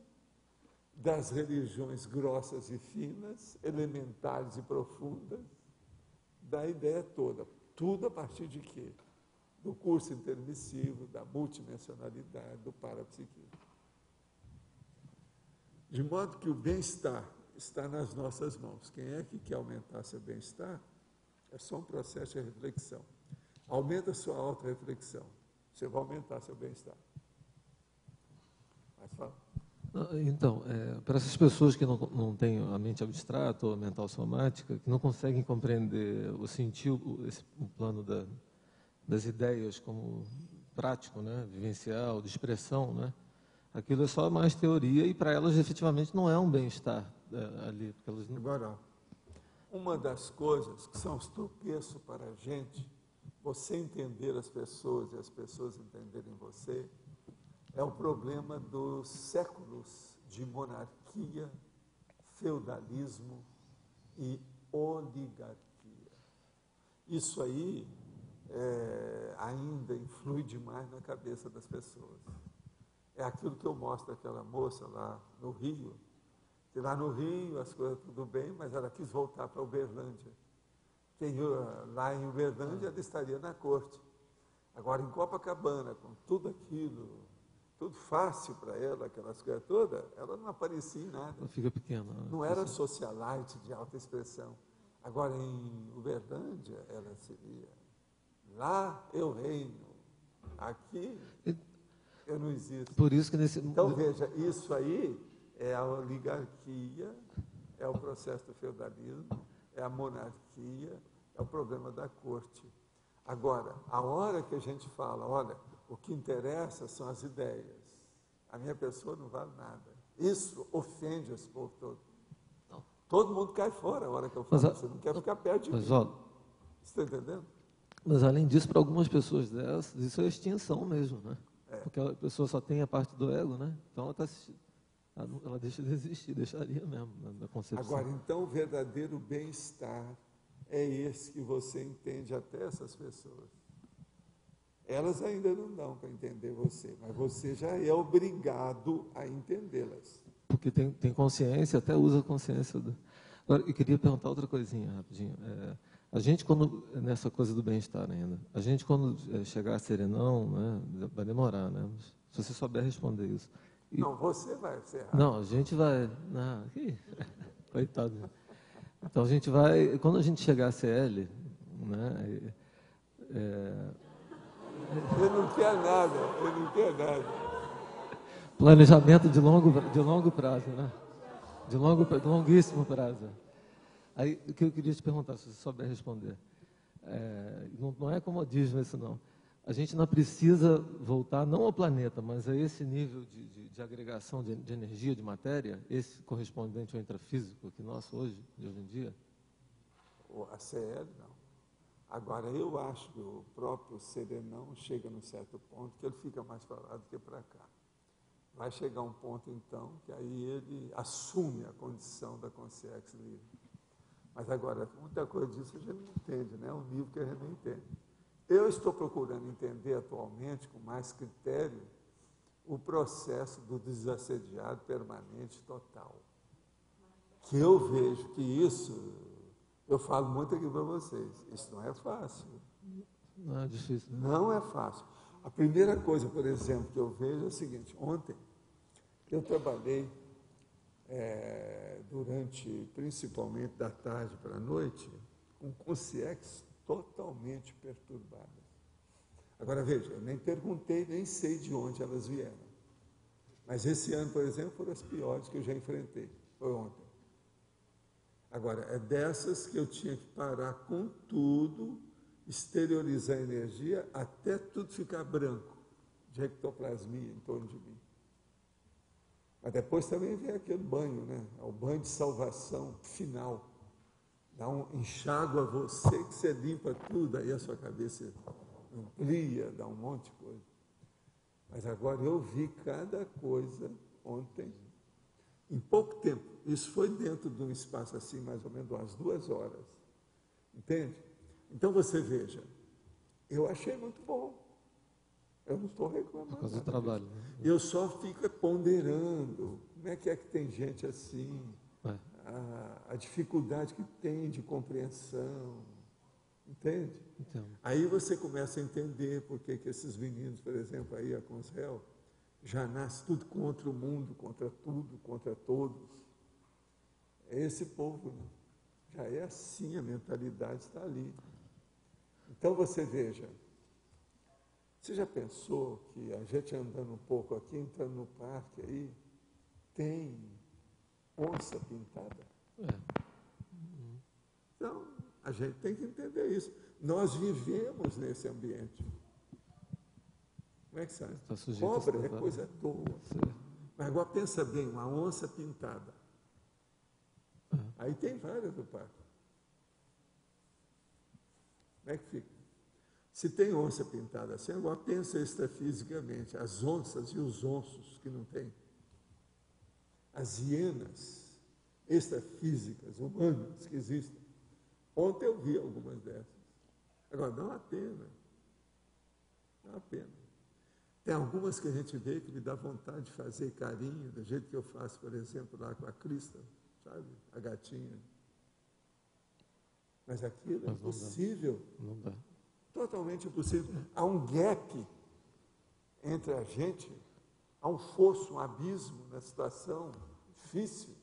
das religiões grossas e finas, elementares e profundas, da ideia toda. Tudo a partir de quê? do curso intermissivo, da multidimensionalidade, do parapsiquismo. De modo que o bem-estar está nas nossas mãos. Quem é que quer aumentar seu bem-estar? É só um processo de reflexão. Aumenta sua auto-reflexão. Você vai aumentar seu bem-estar. Mas fala. Então, é, para essas pessoas que não, não têm a mente abstrata ou mental somática, que não conseguem compreender o, esse, o plano da, das ideias como prático, né, vivencial, de expressão, né, aquilo é só mais teoria e para elas efetivamente não é um bem-estar ali. Porque elas não... Agora, uma das coisas que são os tropeços para a gente, você entender as pessoas e as pessoas entenderem você, é o problema dos séculos de monarquia, feudalismo e oligarquia. Isso aí é, ainda influi demais na cabeça das pessoas. É aquilo que eu mostro daquela moça lá no Rio, lá no Rio as coisas tudo bem, mas ela quis voltar para Uberlândia. Quem, lá em Uberlândia ela estaria na corte. Agora em Copacabana, com tudo aquilo, tudo fácil para ela, aquelas coisas todas, ela não aparecia em nada. Ela fica pequena. Né? Não era socialite de alta expressão. Agora em Uberlândia ela seria Lá eu reino. Aqui eu não existo. Por isso que nesse. Então veja, isso aí é a oligarquia, é o processo do feudalismo, é a monarquia, é o problema da corte. Agora, a hora que a gente fala, olha, o que interessa são as ideias. A minha pessoa não vale nada. Isso ofende esse povo todo. Não. Todo mundo cai fora a hora que eu falo. Mas, Você não quer ficar perto de mas, mim. Ó, Você está entendendo? Mas, além disso, para algumas pessoas dessas, isso é extinção mesmo, né? É. Porque a pessoa só tem a parte do ego, né? Então, ela, tá, ela, ela deixa de existir, deixaria mesmo, na concepção. Agora, então, o verdadeiro bem-estar é esse que você entende até essas pessoas. Elas ainda não dão para entender você, mas você já é obrigado a entendê-las. Porque tem, tem consciência, até usa a consciência. Do... Agora, eu queria perguntar outra coisinha rapidinho. É, a gente, quando, nessa coisa do bem-estar ainda, a gente, quando é, chegar a serenão, né, vai demorar, né? Se você souber responder isso. Não, você vai ser Não, a gente vai. Não, coitado. Então a gente vai. Quando a gente chegar a CL, né? É, eu não quero nada, eu não quero nada. Planejamento de longo, de longo prazo, né? De, longo, de longuíssimo prazo. Aí, o que eu queria te perguntar, se você souber responder. É, não, não, é comodismo isso, não. A gente não precisa voltar, não ao planeta, mas a esse nível de, de, de agregação de, de, energia, de matéria, esse correspondente ao intrafísico que nosso hoje, de hoje em dia? A CL, não. Agora, eu acho que o próprio serenão chega num certo ponto que ele fica mais para lá do que para cá. Vai chegar um ponto, então, que aí ele assume a condição da consciência livre. Mas agora, muita coisa disso a gente não entende, né? É um nível que a gente não entende. Eu estou procurando entender atualmente, com mais critério, o processo do desassediado permanente total. Que eu vejo que isso, eu falo muito aqui para vocês, isso não é fácil. Não é difícil. Né? Não é fácil. A primeira coisa, por exemplo, que eu vejo é o seguinte: ontem eu trabalhei é, durante, principalmente da tarde para a noite, com consciências totalmente perturbadas. Agora veja, eu nem perguntei, nem sei de onde elas vieram. Mas esse ano, por exemplo, foram as piores que eu já enfrentei. Foi ontem. Agora, é dessas que eu tinha que parar com tudo, exteriorizar a energia, até tudo ficar branco, de ectoplasmia em torno de mim. Mas depois também vem aquele banho, né? É o banho de salvação final. Dá um enxágua você que você limpa tudo, aí a sua cabeça amplia, dá um monte de coisa. Mas agora eu vi cada coisa ontem, em pouco tempo. Isso foi dentro de um espaço assim, mais ou menos umas duas horas. Entende? Então você veja, eu achei muito bom. Eu não estou reclamando. Por causa do trabalho. Né? Eu só fico ponderando. Como é que é que tem gente assim? A, a, dificuldade que tem de compreensão. Entende? Então. Aí você começa a entender por que, que esses meninos, por exemplo, aí a Consel, já nasce tudo contra o mundo, contra tudo, contra todos. É esse povo, né? já é assim, a mentalidade está ali. Então você veja, você já pensou que a gente andando um pouco aqui, entrando no parque aí, tem onça pintada? É. Então, a gente tem que entender isso. Nós vivemos nesse ambiente. Como é que sabe? Tá Cobra é coisa boa. Mas agora pensa bem, uma onça pintada. Uhum. Aí tem várias do parque. Como é que fica? Se tem onça pintada assim, agora pensa extrafisicamente, as onças e os onços que não tem. As hienas extrafísicas, humanas que existem. Ontem eu vi algumas dessas. Agora, dá uma pena. Dá uma pena. Tem algumas que a gente vê que me dá vontade de fazer carinho, do jeito que eu faço, por exemplo, lá com a Crista, sabe? A gatinha. Mas aquilo é Mas não impossível. Dá. Não dá. Totalmente impossível. Há um gap entre a gente, há um fosso, um abismo na situação difícil.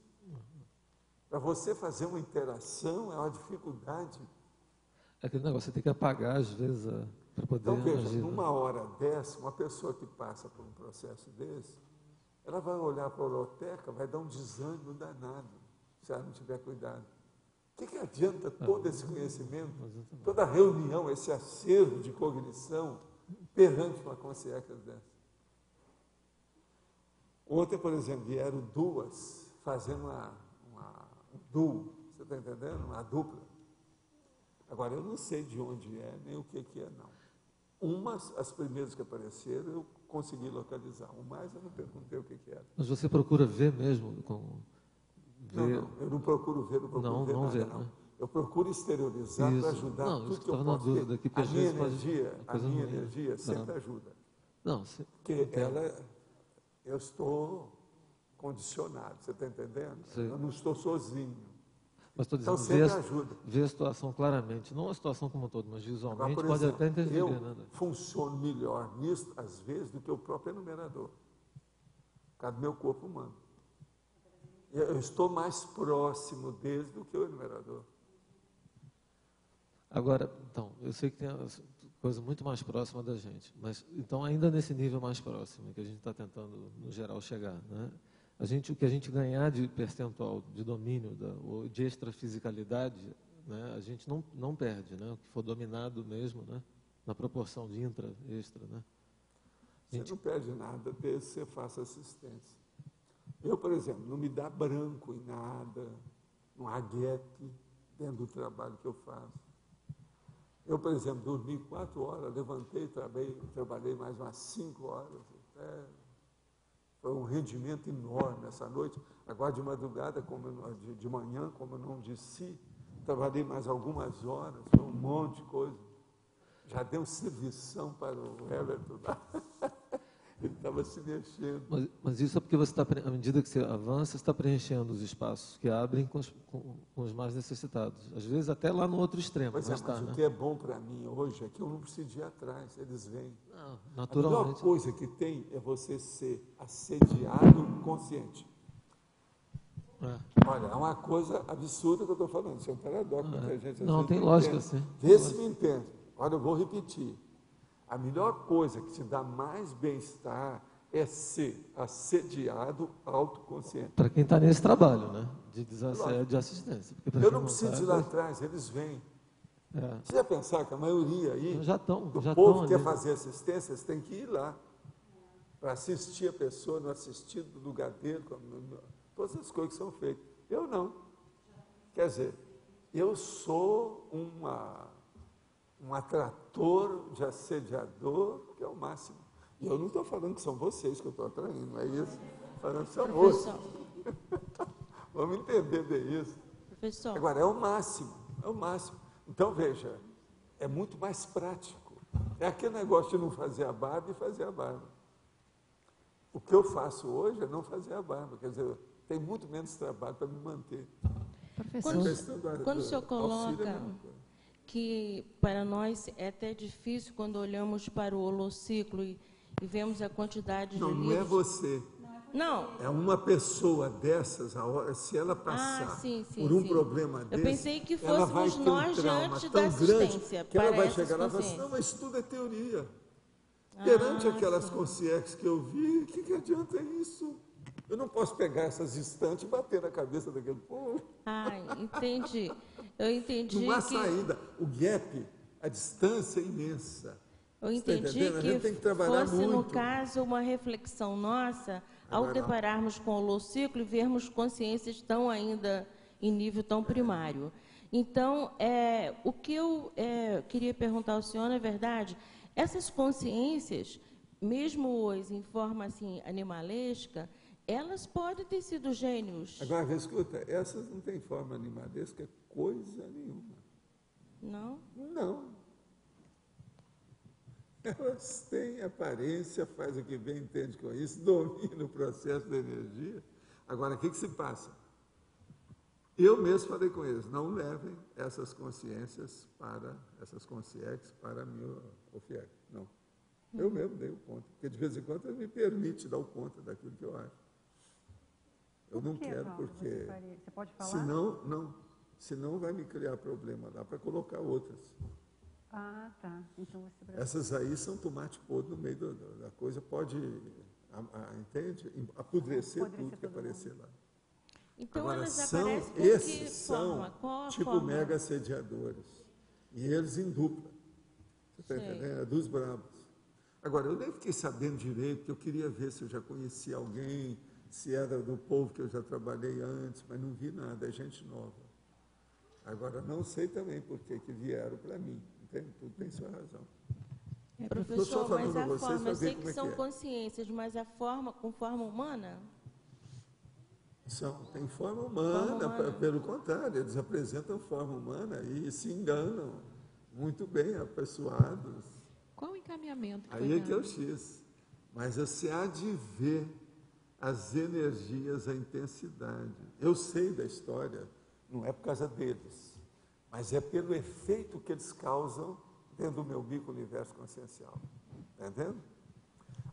Para você fazer uma interação é uma dificuldade. É aquele negócio, você tem que apagar às vezes para poder Então veja, agir, né? numa hora dessa, uma pessoa que passa por um processo desse, ela vai olhar para a holoteca, vai dar um desânimo danado, se ela não tiver cuidado. O que, que adianta todo esse conhecimento, toda reunião, esse acervo de cognição perante uma consciência dessa? Ontem, por exemplo, vieram duas fazendo uma duo, você está entendendo? Uma dupla. Agora, eu não sei de onde é, nem o que, que é, não. Umas, as primeiras que apareceram, eu consegui localizar. O mais, eu não perguntei o que, que era. Mas você procura ver mesmo? Com, ver... Não, não, eu não procuro ver, não procuro não, ver não nada, ver, não. Né? Eu procuro exteriorizar para ajudar não, tudo que eu posso dúvida, que A minha energia, a minha energia sempre ajuda. Não, se... Porque ela, eu estou condicionado, você está entendendo? Sim. Eu não estou sozinho. Mas estou dizendo, então, sempre ajuda. ver a situação claramente, não a situação como um todo, mas visualmente Agora, pode exemplo, até interferir. Eu né? funciono melhor nisso, às vezes, do que o próprio enumerador, por causa do meu corpo humano. Eu estou mais próximo deles do que o enumerador. Agora, então, eu sei que tem coisa muito mais próxima da gente, mas então ainda nesse nível mais próximo que a gente está tentando, no geral, chegar, né? a gente, o que a gente ganhar de percentual de domínio da, ou de extrafisicalidade, né, a gente não, não perde, né, o que for dominado mesmo, né, na proporção de intra, extra. Né. Gente... Você não perde nada desde que você faça assistência. Eu, por exemplo, não me dá branco em nada, não há gap dentro do trabalho que eu faço. Eu, por exemplo, dormi quatro horas, levantei, trabalhei, trabalhei mais umas cinco horas. É, foi um rendimento enorme essa noite. Agora de madrugada, como de, de manhã, como eu não disse, trabalhei mais algumas horas, foi um monte de coisa. Já deu servição para o Everton. Ele estava se mexendo. Mas, mas, isso é porque você está, à medida que você avança, você está preenchendo os espaços que abrem com os, com, com os, mais necessitados. Às vezes até lá no outro extremo. Pois mas, é, mas tá, o que é bom para mim hoje é que eu não preciso ir atrás, eles vêm. Não, naturalmente. A melhor coisa que tem é você ser assediado consciente. É. Olha, é uma coisa absurda que eu estou falando, isso é um paradoxo. É. Gente, não, tem lógica, sim. Vê se me entende. Olha, eu vou repetir. A melhor coisa que te dá mais bem-estar é ser assediado autoconsciente. Para quem está nesse trabalho, né? De desassédio, de assistência. Eu não preciso ir lá atrás, eles vêm. É. Você já pensar que a maioria aí já tão, do já povo que quer fazer assistência, eles têm que ir lá para assistir a pessoa no assistido do lugar dele, todas as coisas que são feitas. Eu não. Quer dizer, eu sou uma um atrator de assediador, que é o máximo. E eu não estou falando que são vocês que eu estou atraindo, não é isso. Falando que são outros. Vamos entender bem isso. Professor. Agora, é o máximo, é o máximo. Então, veja, é muito mais prático. É aquele negócio de não fazer a barba e fazer a barba. O que eu faço hoje é não fazer a barba, quer dizer, tem muito menos trabalho para me manter. Professor, quando, quando o senhor coloca que para nós é até difícil quando olhamos para o holociclo e, e vemos a quantidade não, de não livros. É você. Não é Não. Uma pessoa dessas, a hora, se ela passar ah, sim, sim, por um sim. problema desse, Eu pensei que fôssemos um nós trauma diante da assistência que ela vai chegar lá e falar assim, não, mas tudo é teoria. Ah, Perante aquelas sim. consciências que eu vi, o que, que adianta isso? Eu não posso pegar essas estantes e bater na cabeça daquele povo. Ah, entendi. Eu entendi Não há que saída. O gap, a distância é imensa. eu está entendi gente que, tem que trabalhar fosse no muito. caso uma reflexão nossa ao Agora, depararmos com o holociclo e vermos consciências tão ainda em nível tão primário. Então, é, o que eu é, queria perguntar ao senhor, na verdade, essas consciências, mesmo as em forma assim animalesca, elas podem ter sido gênios, Agora, escuta, essas não têm forma animalesca coisa nenhuma. não? Não. Elas têm aparência, faz o que bem entende com isso, domina o processo da energia. Agora, o que, que se passa? Eu mesmo falei com eles, não levem essas consciências para, essas consciências para mim, o FIEC. Não. Eu mesmo dei o conta, porque de vez em quando eu me permite dar o conta daquilo que eu acho. Eu Por não que, quero, Valdo, porque Você, faria? você pode falar? senão, não, senão vai me criar problema lá para colocar outras. Ah, tá. Então você... Essas aí são tomate podre no meio do- da coisa, pode, a- a- entende? Apodrecer, Apodrecer tudo que aparecer lá. Então Agora, elas são, esses são forma? Tipo forma? mega assediadores. E eles em dupla. Você está entendendo? É dos bravos. Agora, eu nem fiquei sabendo direito, porque eu queria ver se eu já conhecia alguém, se era do povo que eu já trabalhei antes, mas não vi nada, é gente nova. Agora, não sei também por que que vieram para mim, entende? Tudo tem sua razão. É, professor, mas a vocês forma, eu sei como que é são que é. consciências, mas a forma com forma humana? São, tem forma humana, Forma humana. pe- pelo contrário, eles apresentam forma humana e se enganam muito bem, apessoados. Qual o encaminhamento que Aí foi é que é o? X. Mas você há de ver as energias, a intensidade. Eu sei da história, não é por causa deles, mas é pelo efeito que eles causam dentro do meu micro-universo consciencial. Está entendendo?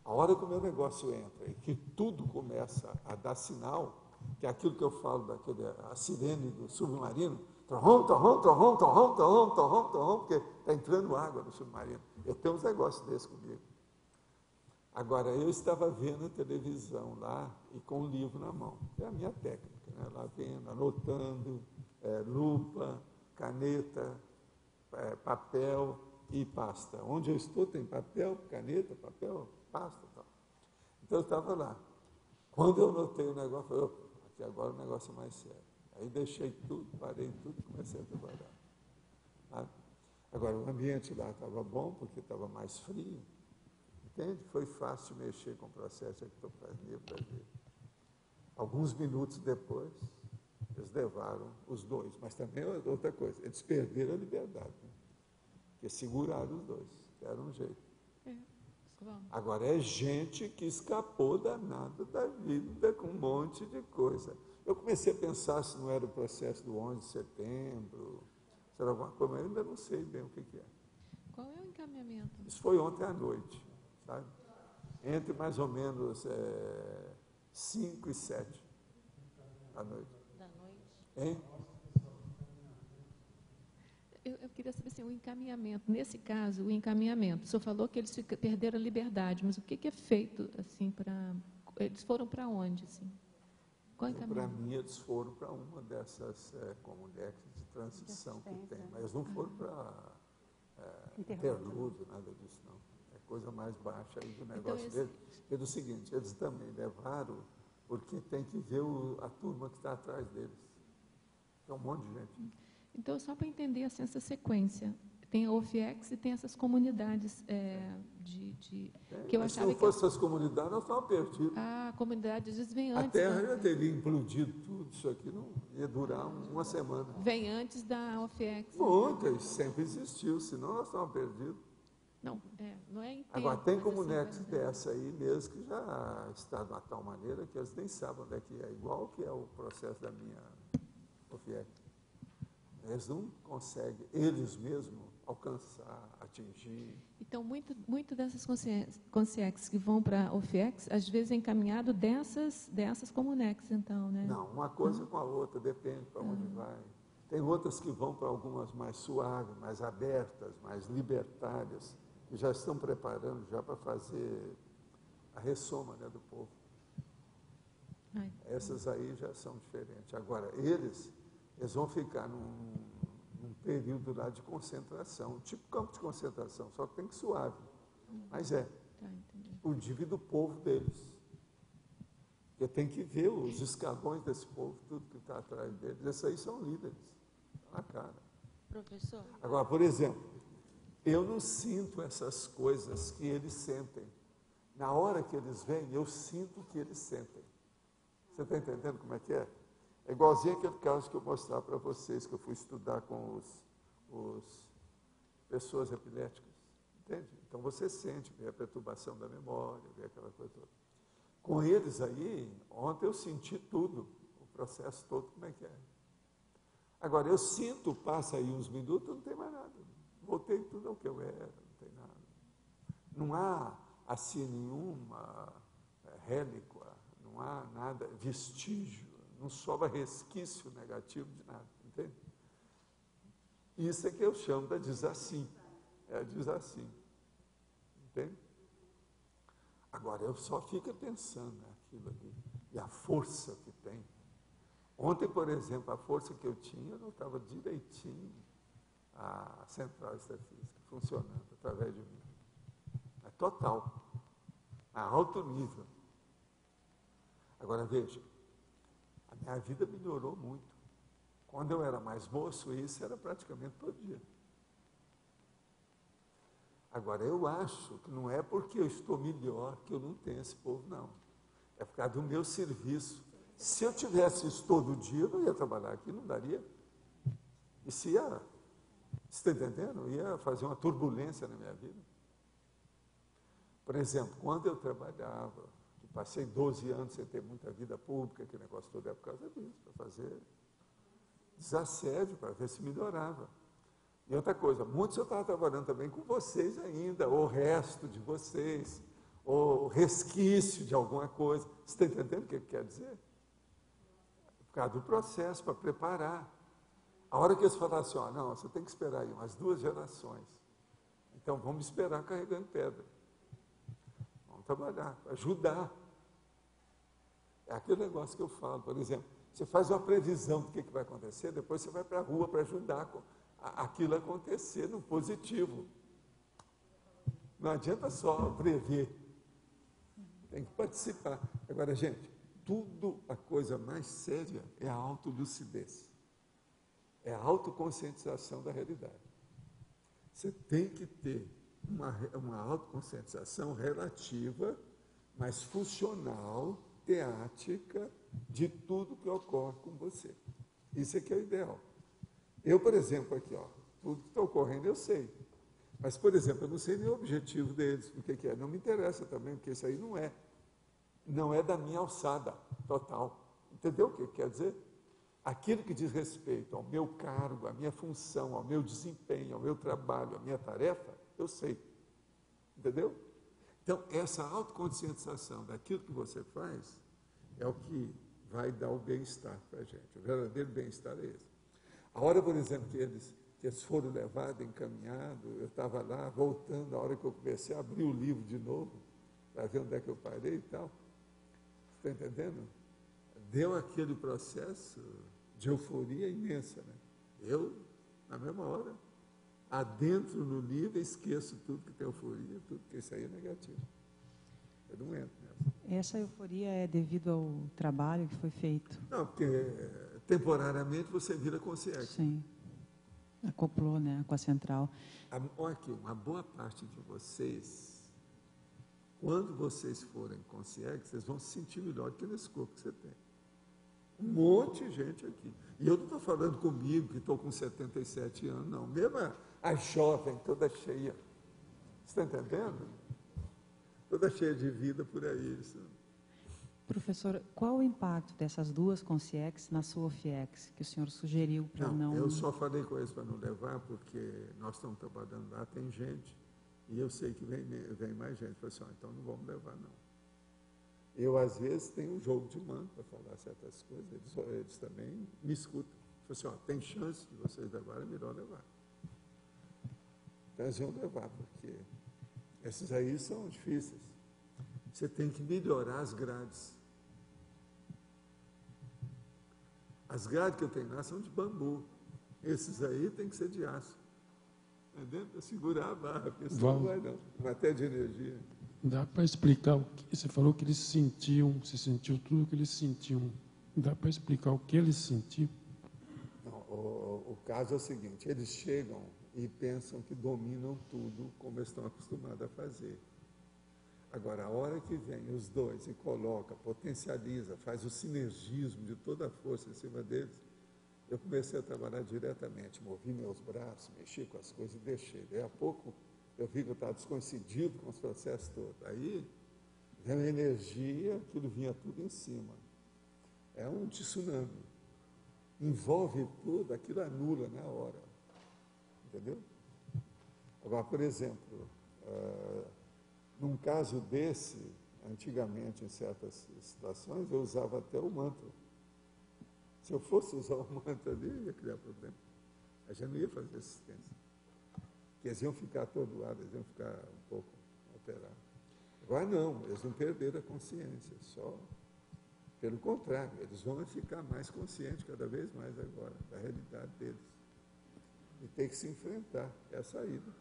A hora que o meu negócio entra e que tudo começa a dar sinal, que é aquilo que eu falo daquele, a sirene do submarino, torrão, torrão, torrão, torrão, torrão, torrão, torrão, porque está entrando água no submarino. Eu tenho uns negócios desses comigo. Agora, eu estava vendo a televisão lá e com o livro na mão. É a minha técnica, né? lá vendo, anotando, é, lupa, caneta, é, papel e pasta. Onde eu estou tem papel, caneta, papel, pasta tal. Então eu estava lá. Quando eu notei o negócio, falei, "Opa, aqui agora o negócio é mais sério. Aí deixei tudo, parei tudo e comecei a trabalhar. Agora, o ambiente lá estava bom, porque estava mais frio. Entende? Foi fácil mexer com o processo ectoplasmia para ver. Alguns minutos depois, eles levaram os dois. Mas também é outra coisa, eles perderam a liberdade. Né? Porque seguraram os dois, deram um jeito. Vamos. Agora, é gente que escapou danada da vida com um monte de coisa. Eu comecei a pensar se não era o processo do 11 de setembro, se era alguma coisa, mas ainda não sei bem o que, que é. Qual é o encaminhamento? Isso foi ontem à noite, sabe? Entre mais ou menos 5 e 7 à noite. Da noite. Hein? Eu, eu queria saber assim, o encaminhamento. Nesse caso, o encaminhamento. O senhor falou que eles perderam a liberdade, mas o que, que é feito assim para. Eles foram para onde? Assim? Para mim, eles foram para uma dessas é, comunidades de transição que tem, né? mas não foram para Interlúdio. interlúdio, nada disso, não. É coisa mais baixa aí do negócio esse- deles. É do seguinte, eles também levaram, porque tem que ver o- a turma que está atrás deles. Tem um monte de gente. Então, só para entender assim, essa sequência. Tem a OFIEX e tem essas comunidades é, de, de- que eu Mas se achava não que fosse essas comunidades, nós estávamos perdidos. a comunidade diz vem A antes. Terra da- já teria implodido tudo, isso aqui não ia durar um- uma semana. Vem antes da OFIEX. Muitas, sempre existiu, senão nós estávamos perdidos. Não, é, não é em Agora, tem assim, comunidades é. dessa aí mesmo que já está de uma tal maneira que eles nem sabem onde é que é, igual que é o processo da minha OFIEC. Eles não conseguem, eles mesmos, alcançar, atingir. Então, muito, muito dessas consciências que vão para a OFIEX, às vezes é encaminhado dessas, dessas comunex, então, né? Não, uma coisa com a outra, depende para onde Uhum. vai. Tem outras que vão para algumas mais suaves, mais abertas, mais libertárias, já estão preparando já para fazer a ressoma né, do povo. Ai. Essas aí já são diferentes. Agora, eles, eles vão ficar num, num período lá de concentração, tipo campo de concentração, só que tem que suave. Mas é, Tá, o dia do povo deles. Porque tem que ver os escalões desse povo, tudo que está atrás deles. Esses aí são líderes. Tá na cara. Professor, Agora, por exemplo, eu não sinto essas coisas que eles sentem. Na hora que eles vêm, eu sinto que eles sentem. Você está entendendo como é que é? É igualzinho aquele caso que eu mostrar para vocês, que eu fui estudar com os, os pessoas epiléticas. Entende? Então você sente, vê a perturbação da memória, vê aquela coisa toda. Com eles aí, ontem eu senti tudo, o processo todo, como é que é. Agora, eu sinto, passa aí uns minutos, não tem mais nada. Voltei tudo ao que eu era, não tem nada. Não há, assim, nenhuma eh, rélicua, não há nada, vestígio, não sobra resquício negativo de nada, entende? Isso é que eu chamo da desassim. É desassim. Entende? Agora, eu só fico pensando naquilo ali. E a força que tem. Ontem, por exemplo, a força que eu tinha, eu notava direitinho a central extrafísica funcionando através de mim. É total. A alto nível. Agora veja, a minha vida melhorou muito. Quando eu era mais moço, isso era praticamente todo dia. Agora, eu acho que não é porque eu estou melhor que eu não tenho esse povo, não. É por causa do meu serviço. Se eu tivesse isso todo dia, eu não ia trabalhar aqui, não daria. Isso ia, você está entendendo? Ia fazer uma turbulência na minha vida. Por exemplo, quando eu trabalhava, que passei 12 anos sem ter muita vida pública, que negócio todo é por causa disso, para fazer desassédio, para ver se melhorava. E outra coisa, muitos eu estava trabalhando também com vocês ainda, o resto de vocês, o resquício de alguma coisa. Você está entendendo o que quer dizer? Por causa do processo, para preparar. A hora que eles falaram assim, ó, não, você tem que esperar aí umas duas gerações. Então vamos esperar carregando pedra. Vamos trabalhar, ajudar. É aquele negócio que eu falo, por exemplo, você faz uma previsão do que, que vai acontecer, depois você vai para a rua para ajudar aquilo acontecer no positivo. Não adianta só prever. Tem que participar. Agora, gente, tudo a coisa mais séria é a autolucidez. É a autoconscientização da realidade. Você tem que ter uma, uma autoconscientização relativa, mas funcional, teática, de tudo que ocorre com você. Isso é que é o ideal. Eu, por exemplo, aqui, ó, tudo que está ocorrendo eu sei. Mas, por exemplo, eu não sei nem o objetivo deles, o que, que é. Não me interessa também, porque isso aí não é. Não é da minha alçada total. Entendeu o que quer dizer? Aquilo que diz respeito ao meu cargo, à minha função, ao meu desempenho, ao meu trabalho, à minha tarefa, eu sei. Entendeu? Então, essa autoconscientização daquilo que você faz é o que vai dar o bem-estar para a gente. O verdadeiro bem-estar é esse. A hora, por exemplo, que eles, que eles foram levados, encaminhados, eu estava lá, voltando, a hora que eu comecei a abrir o livro de novo, para ver onde é que eu parei e tal. Está entendendo? Deu aquele processo de euforia imensa. Né? Eu, na mesma hora, adentro no livro, esqueço tudo que tem euforia, tudo que isso aí é negativo. Eu não entro nessa. Essa euforia é devido ao trabalho que foi feito. Não, porque temporariamente você vira consciente. Sim. Acoplou, né, com a central. Olha aqui, uma boa parte de vocês, quando vocês forem conscientes, vocês vão se sentir melhor do que nesse corpo que você tem. Um monte de gente aqui. E eu não estou falando comigo, que estou com 77 anos, não. Mesmo a, a jovem, toda cheia. Você está entendendo? Toda cheia de vida por aí. Isso. Professor, qual o impacto dessas duas Conciex na sua OFIEX, que o senhor sugeriu para Não, não... eu só falei com eles para não levar, porque nós estamos trabalhando lá, tem gente, e eu sei que vem, vem mais gente. Falei assim, então não vamos levar, não. Eu, às vezes, tenho um jogo de mão para falar certas coisas, eles, eles também me escutam. Falei assim, ó, tem chance de vocês levarem, é melhor levar. Então, eles iam levar, porque esses aí são difíceis. Você tem que melhorar as grades. As grades que eu tenho lá são de bambu. Esses aí tem que ser de aço. Entendeu? Para segurar a barra, porque senão não vai não. Matéria de energia. Dá para explicar o que você falou que eles sentiam, você sentiu tudo o que eles sentiam. Dá para explicar o que eles sentiam? Não, o, o caso é o seguinte: eles chegam e pensam que dominam tudo como estão acostumados a fazer. Agora, a hora que vem os dois e coloca, potencializa, faz o sinergismo de toda a força em cima deles, eu comecei a trabalhar diretamente, movi meus braços, mexi com as coisas e deixei. Daí a pouco eu vi que eu estava com os processos todos. Aí vem a energia, aquilo vinha tudo em cima. É um tsunami. Envolve tudo, aquilo anula na hora. Entendeu? Agora, por exemplo, uh, num caso desse, antigamente, em certas situações, eu usava até o mantra. Se eu fosse usar o mantra ali, ia criar problema. A gente não ia fazer assistência. Porque eles iam ficar atordoados, eles iam ficar um pouco alterados. Agora não, eles não perderam a consciência, só pelo contrário, eles vão ficar mais conscientes cada vez mais agora da realidade deles. E tem que se enfrentar, é a saída.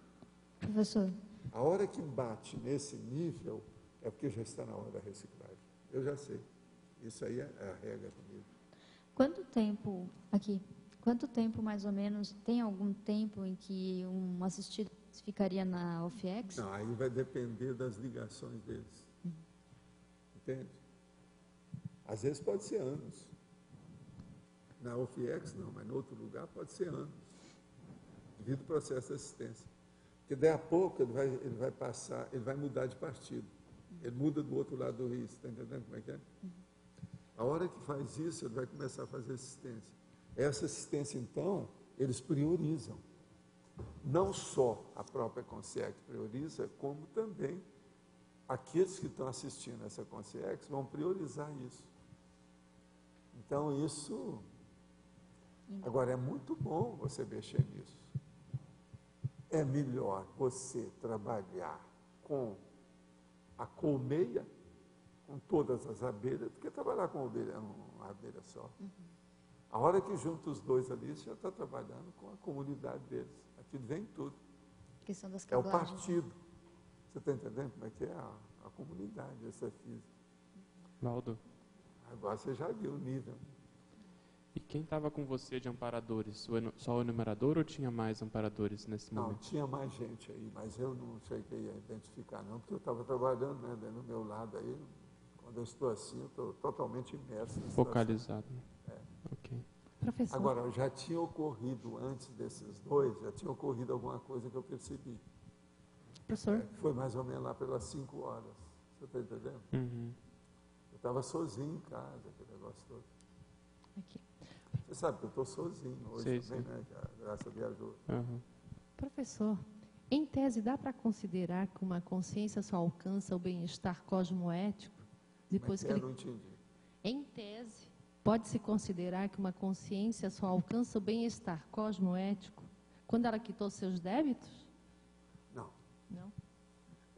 Professor. A hora que bate nesse nível é porque já está na hora da reciclagem. Eu já sei. Isso aí é a regra comigo. Quanto tempo, aqui, quanto tempo mais ou menos, tem algum tempo em que um assistido ficaria na OFIEX? Não, aí vai depender das ligações deles. Uhum. Entende? Às vezes pode ser anos. Na OFIEX não, mas em outro lugar pode ser anos. Devido ao processo de assistência. Porque daí a pouco ele vai, ele vai passar, ele vai mudar de partido. Ele muda do outro lado do rio, está entendendo como é que é? A hora que faz isso, ele vai começar a fazer assistência. Essa assistência, então, eles priorizam. Não só a própria Consciência prioriza, como também aqueles que estão assistindo essa Consciência vão priorizar isso. Então, isso. Agora, é muito bom você mexer nisso é melhor você trabalhar com a colmeia, com todas as abelhas, do que trabalhar com uma abelha, uma abelha só. Uhum. A hora que junta os dois ali, você já está trabalhando com a comunidade deles. Aqui vem tudo. Questão das é o partido. Você está entendendo como é que é a, a comunidade, essa física. Valdo. Agora você já viu o nível. E quem estava com você de amparadores? Só o enumerador ou tinha mais amparadores nesse não, momento? Não, tinha mais gente aí, mas eu não cheguei a identificar não, porque eu estava trabalhando né, no meu lado aí. Quando eu estou assim, eu estou totalmente imerso. Focalizado. É. Ok. Professor. Agora, já tinha ocorrido, antes desses dois, já tinha ocorrido alguma coisa que eu percebi. Professor. É, foi mais ou menos lá pelas cinco horas. Você está entendendo? Uhum. Eu estava sozinho em casa, aquele negócio todo. Aqui. Você sabe que eu estou sozinho hoje sim, também, sim. né? Que a graça viajou. Uhum. Professor, em tese, dá para considerar que uma consciência só alcança o bem-estar cosmoético depois é que é? ele... não entendi. Em tese, pode-se considerar que uma consciência só alcança o bem-estar cosmoético quando ela quitou seus débitos? Não. Não.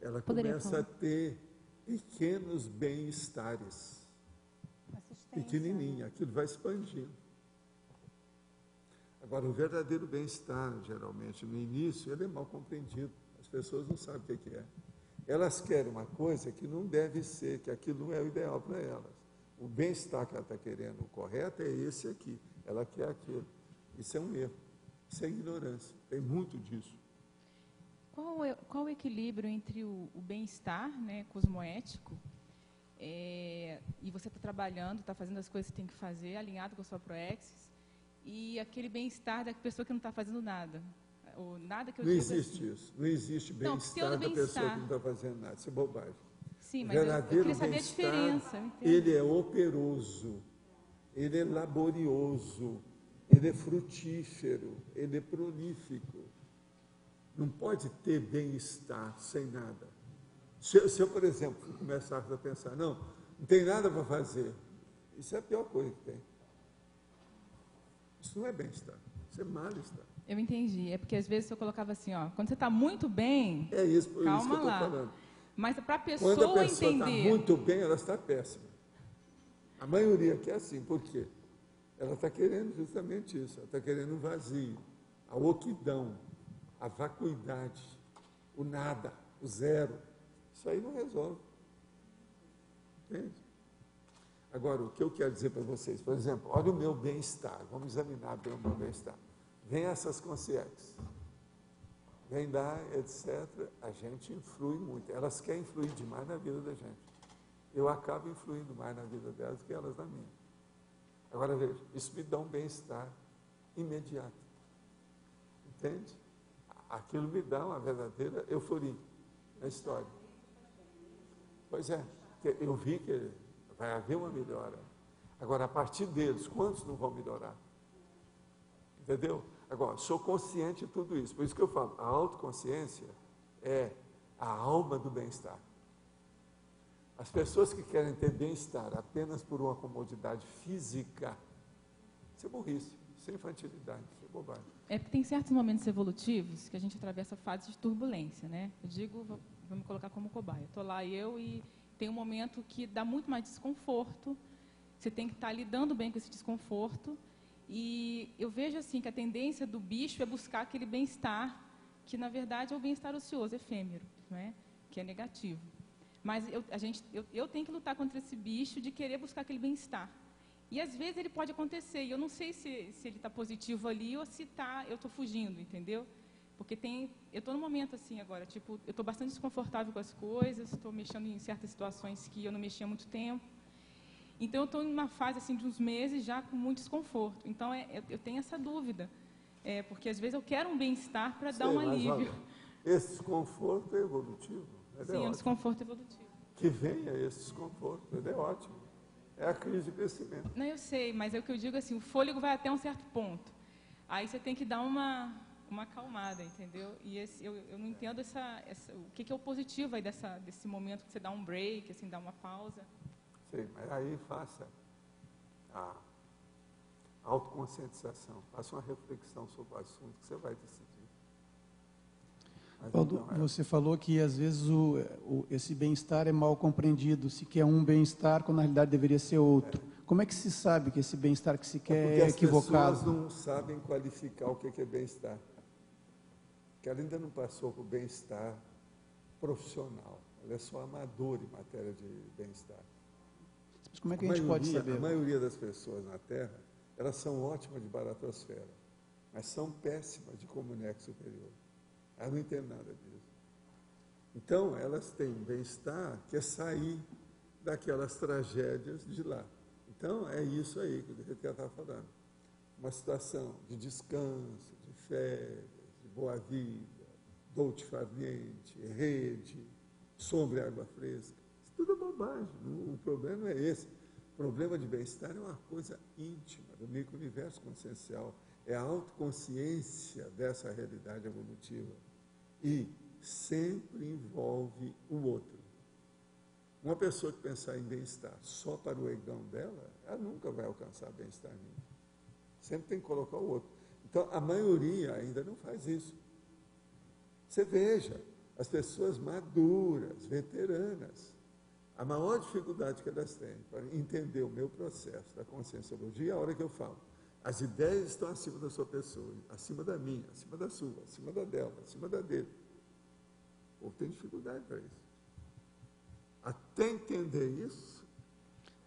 Ela Poderia começa falar. a ter pequenos bem-estares. Pequenininho, aquilo vai expandindo. Agora, o verdadeiro bem-estar, geralmente, no início, ele é mal compreendido. As pessoas não sabem o que que é. Elas querem uma coisa que não deve ser, que aquilo não é o ideal para elas. O bem-estar que ela está querendo, o correto, é esse aqui. Ela quer aquilo. Isso é um erro. Isso é ignorância. Tem muito disso. Qual, é, qual o equilíbrio entre o, o bem-estar né, cosmoético é, e você está trabalhando, está fazendo as coisas que tem que fazer, alinhado com a sua proexis, e aquele bem-estar da pessoa que não está fazendo nada? Ou nada que eu Não existe assim. isso. Não existe bem-estar da pessoa bem-estar. que não está fazendo nada. Isso é bobagem. Sim, mas eu, eu verdadeiro queria saber a diferença. ele é operoso, ele é laborioso, ele é frutífero, ele é prolífico. Não pode ter bem-estar sem nada. Se eu, se eu, por exemplo, começar a pensar, não, não tem nada para fazer, isso é a pior coisa que tem. Isso não é bem-estar, isso é mal-estar. Eu entendi. É porque às vezes eu colocava assim, ó, quando você está muito bem, É isso, por isso que calma eu estou lá. falando. Mas para a pessoa, Quando a pessoa está entender. muito bem, ela está péssima. A maioria que é assim, por quê? Ela está querendo justamente isso, ela está querendo o vazio, a oquidão, a vacuidade, o nada, o zero. Isso aí não resolve. Entende? Agora, o que eu quero dizer para vocês, por exemplo, olha o meu bem-estar, vamos examinar bem o meu bem-estar. Vem essas consciências, vem dar, etc. A gente influi muito. Elas querem influir demais na vida da gente. Eu acabo influindo mais na vida delas do que elas na minha. Agora veja, isso me dá um bem-estar imediato. Entende? Aquilo me dá uma verdadeira euforia na história. Pois é, eu vi que vai haver uma melhora. Agora, a partir deles, quantos não vão melhorar? Entendeu? Agora, sou consciente de tudo isso. Por isso que eu falo, a autoconsciência é a alma do bem-estar. As pessoas que querem ter bem-estar apenas por uma comodidade física, isso é burrice, isso é infantilidade, isso é bobagem. É porque tem certos momentos evolutivos que a gente atravessa fases de turbulência, né? Eu digo, vou, vou me colocar como cobaia. Estou lá eu e tem um momento que dá muito mais desconforto. Você tem que estar lidando bem com esse desconforto. E eu vejo assim que a tendência do bicho é buscar aquele bem-estar que na verdade é o bem-estar ocioso, efêmero, não é? Que é negativo. Mas eu, a gente, eu, eu tenho que lutar contra esse bicho de querer buscar aquele bem-estar. E às vezes ele pode acontecer, e eu não sei se, se ele está positivo ali ou se tá, eu estou fugindo, entendeu? Porque tem, eu estou num momento assim agora, tipo, eu estou bastante desconfortável com as coisas, estou mexendo em certas situações que eu não mexia há muito tempo. Então eu estou numa fase assim de uns meses já com muito desconforto. Então é, eu, eu tenho essa dúvida, é, porque às vezes eu quero um bem-estar para dar um alívio. olha, esse desconforto é evolutivo. Ele Sim, é é um desconforto evolutivo. Que venha esse desconforto, ele é ótimo. É a crise de crescimento. Não, eu sei, mas é o que eu digo assim, o fôlego vai até um certo ponto. Aí você tem que dar uma, uma acalmada, entendeu? E esse, eu, eu não entendo essa, essa, o que, que é o positivo aí dessa, desse momento que você dá um break, assim, dá uma pausa. Mas aí faça a autoconscientização, faça uma reflexão sobre o assunto que você vai decidir. Mas Quando então, é- você falou que às vezes o, o- esse bem-estar é mal compreendido, se quer um bem-estar quando na realidade deveria ser outro. Como é que se sabe que esse bem-estar que se quer Porque é as equivocado? pessoas não sabem qualificar o que que é bem-estar. Que ela ainda não passou por bem-estar profissional. Ela é só amadora em matéria de bem-estar. Mas como é que a gente pode maioria- saber? A maioria das pessoas na Terra, elas são ótimas de baratosfera, mas são péssimas de comuneco superior. Elas não entendem nada disso. Então, elas têm um bem-estar que é sair daquelas tragédias de lá. Então, é isso aí que o ela está falando. Uma situação de descanso, de férias, de boa vida, dolce far niente, rede, sombra e água fresca. Tudo é bobagem. O, problema é esse. O problema de bem-estar é uma coisa íntima do micro-universo consciencial. É a autoconsciência dessa realidade evolutiva. E sempre envolve o outro. Uma pessoa que pensar em bem-estar só para o egão dela, ela nunca vai alcançar bem-estar nenhum. Sempre tem que colocar o outro. Então, a maioria ainda não faz isso. Você veja, as pessoas maduras, veteranas, a maior dificuldade que elas têm para entender o meu processo da conscienciologia é a hora que eu falo. As ideias estão acima da sua pessoa, acima da minha, acima da sua, acima da dela, acima da dele. O povo tem dificuldade para isso. Até entender isso,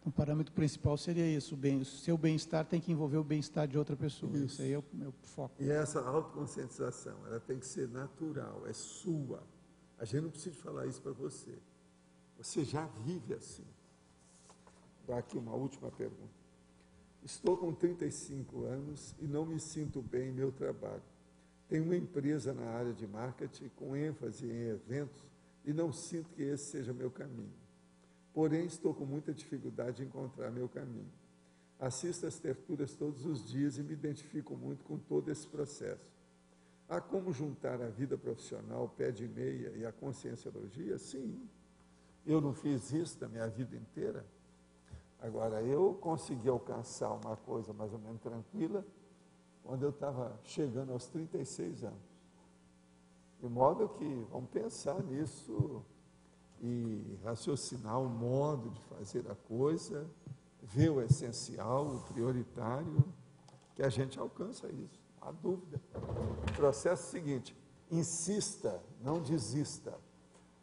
O parâmetro principal seria isso, o, bem, o seu bem-estar tem que envolver o bem-estar de outra pessoa. Isso, Isso. aí é o meu foco. E essa autoconscientização, ela tem que ser natural, é sua. A gente não precisa falar isso para você. Você já vive assim. Dá aqui uma última pergunta. Estou com 35 anos e não me sinto bem em meu trabalho. Tenho uma empresa na área de marketing com ênfase em eventos e não sinto que esse seja meu caminho. porém estou com muita dificuldade de encontrar meu caminho. Assisto às terturas todos os dias e me identifico muito com todo esse processo. Há como juntar a vida profissional, pé de meia e a conscienciologia? Sim. Eu não fiz isso na minha vida inteira. Agora, eu consegui alcançar uma coisa mais ou menos tranquila quando eu estava chegando aos 36 anos. De modo que vamos pensar nisso e raciocinar o modo de fazer a coisa, ver o essencial, o prioritário, que a gente alcança isso. Há dúvida. O processo é o seguinte: insista, não desista.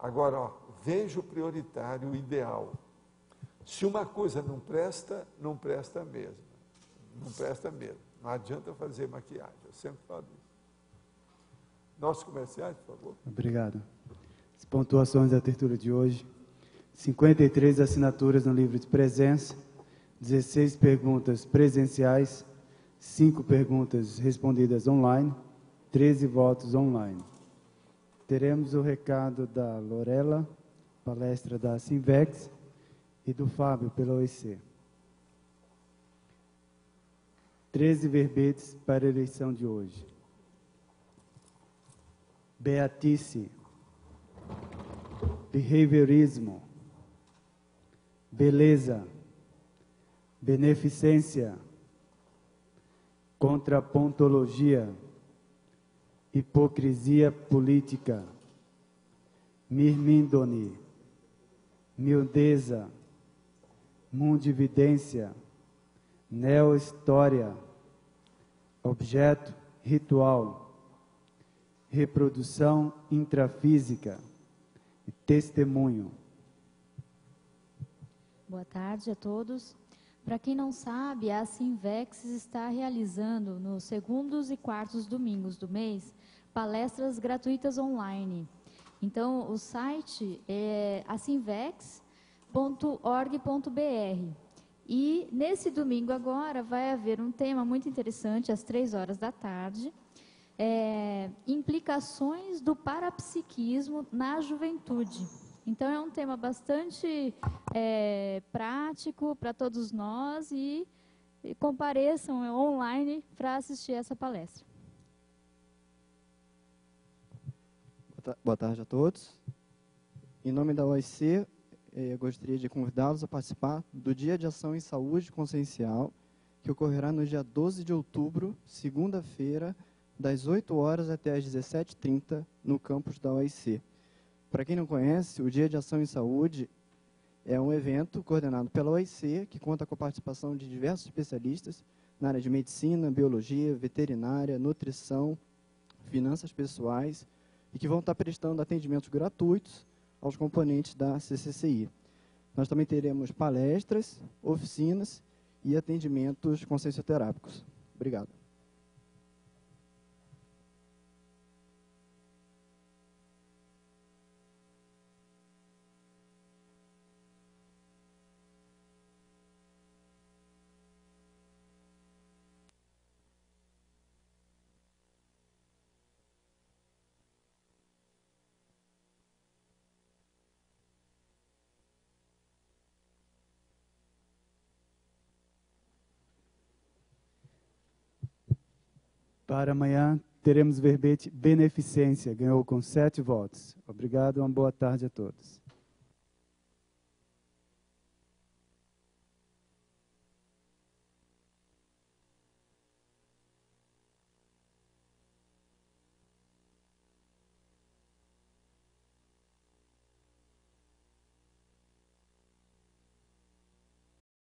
Agora, ó, veja o prioritário, o ideal. Se uma coisa não presta, não presta mesmo. Não presta mesmo. Não adianta fazer maquiagem. Eu sempre falo isso. Nossos comerciais, por favor. Obrigado. As pontuações da tertúlia de hoje. 53 assinaturas no livro de presença, 16 perguntas presenciais, 5 perguntas respondidas online, 13 votos online. Teremos o recado da Lorela, palestra da Simvex, e do Fábio pela OEC. 13 verbetes para a eleição de hoje. Beatice, behaviorismo, beleza, beneficência, contrapontologia, hipocrisia política, mirmíndone, miudeza, mundividência, neo-história, objeto ritual, reprodução intrafísica. E testemunho. Boa tarde a todos. Para quem não sabe, a Simvex está realizando nos segundos e quartos domingos do mês palestras gratuitas online. Então, o site é asimvex.org.br. E nesse domingo agora vai haver um tema muito interessante às três horas da tarde, é, implicações do parapsiquismo na juventude. Então é um tema bastante é, prático para todos nós e, e compareçam online para assistir essa palestra. Boa tarde a todos. Em nome da OIC, eh, gostaria de convidá-los a participar do Dia de Ação em Saúde Consciencial, que ocorrerá no dia 12 de outubro, segunda-feira, das 8 horas até as 17h30, no campus da OIC. Para quem não conhece, o Dia de Ação em Saúde é um evento coordenado pela OIC, que conta com a participação de diversos especialistas na área de medicina, biologia, veterinária, nutrição, finanças pessoais, e que vão estar prestando atendimentos gratuitos aos componentes da CCCI. Nós também teremos palestras, oficinas e atendimentos consciencioterápicos. Obrigado. Para amanhã teremos verbete beneficência, ganhou com sete votos. Obrigado, uma boa tarde a todos.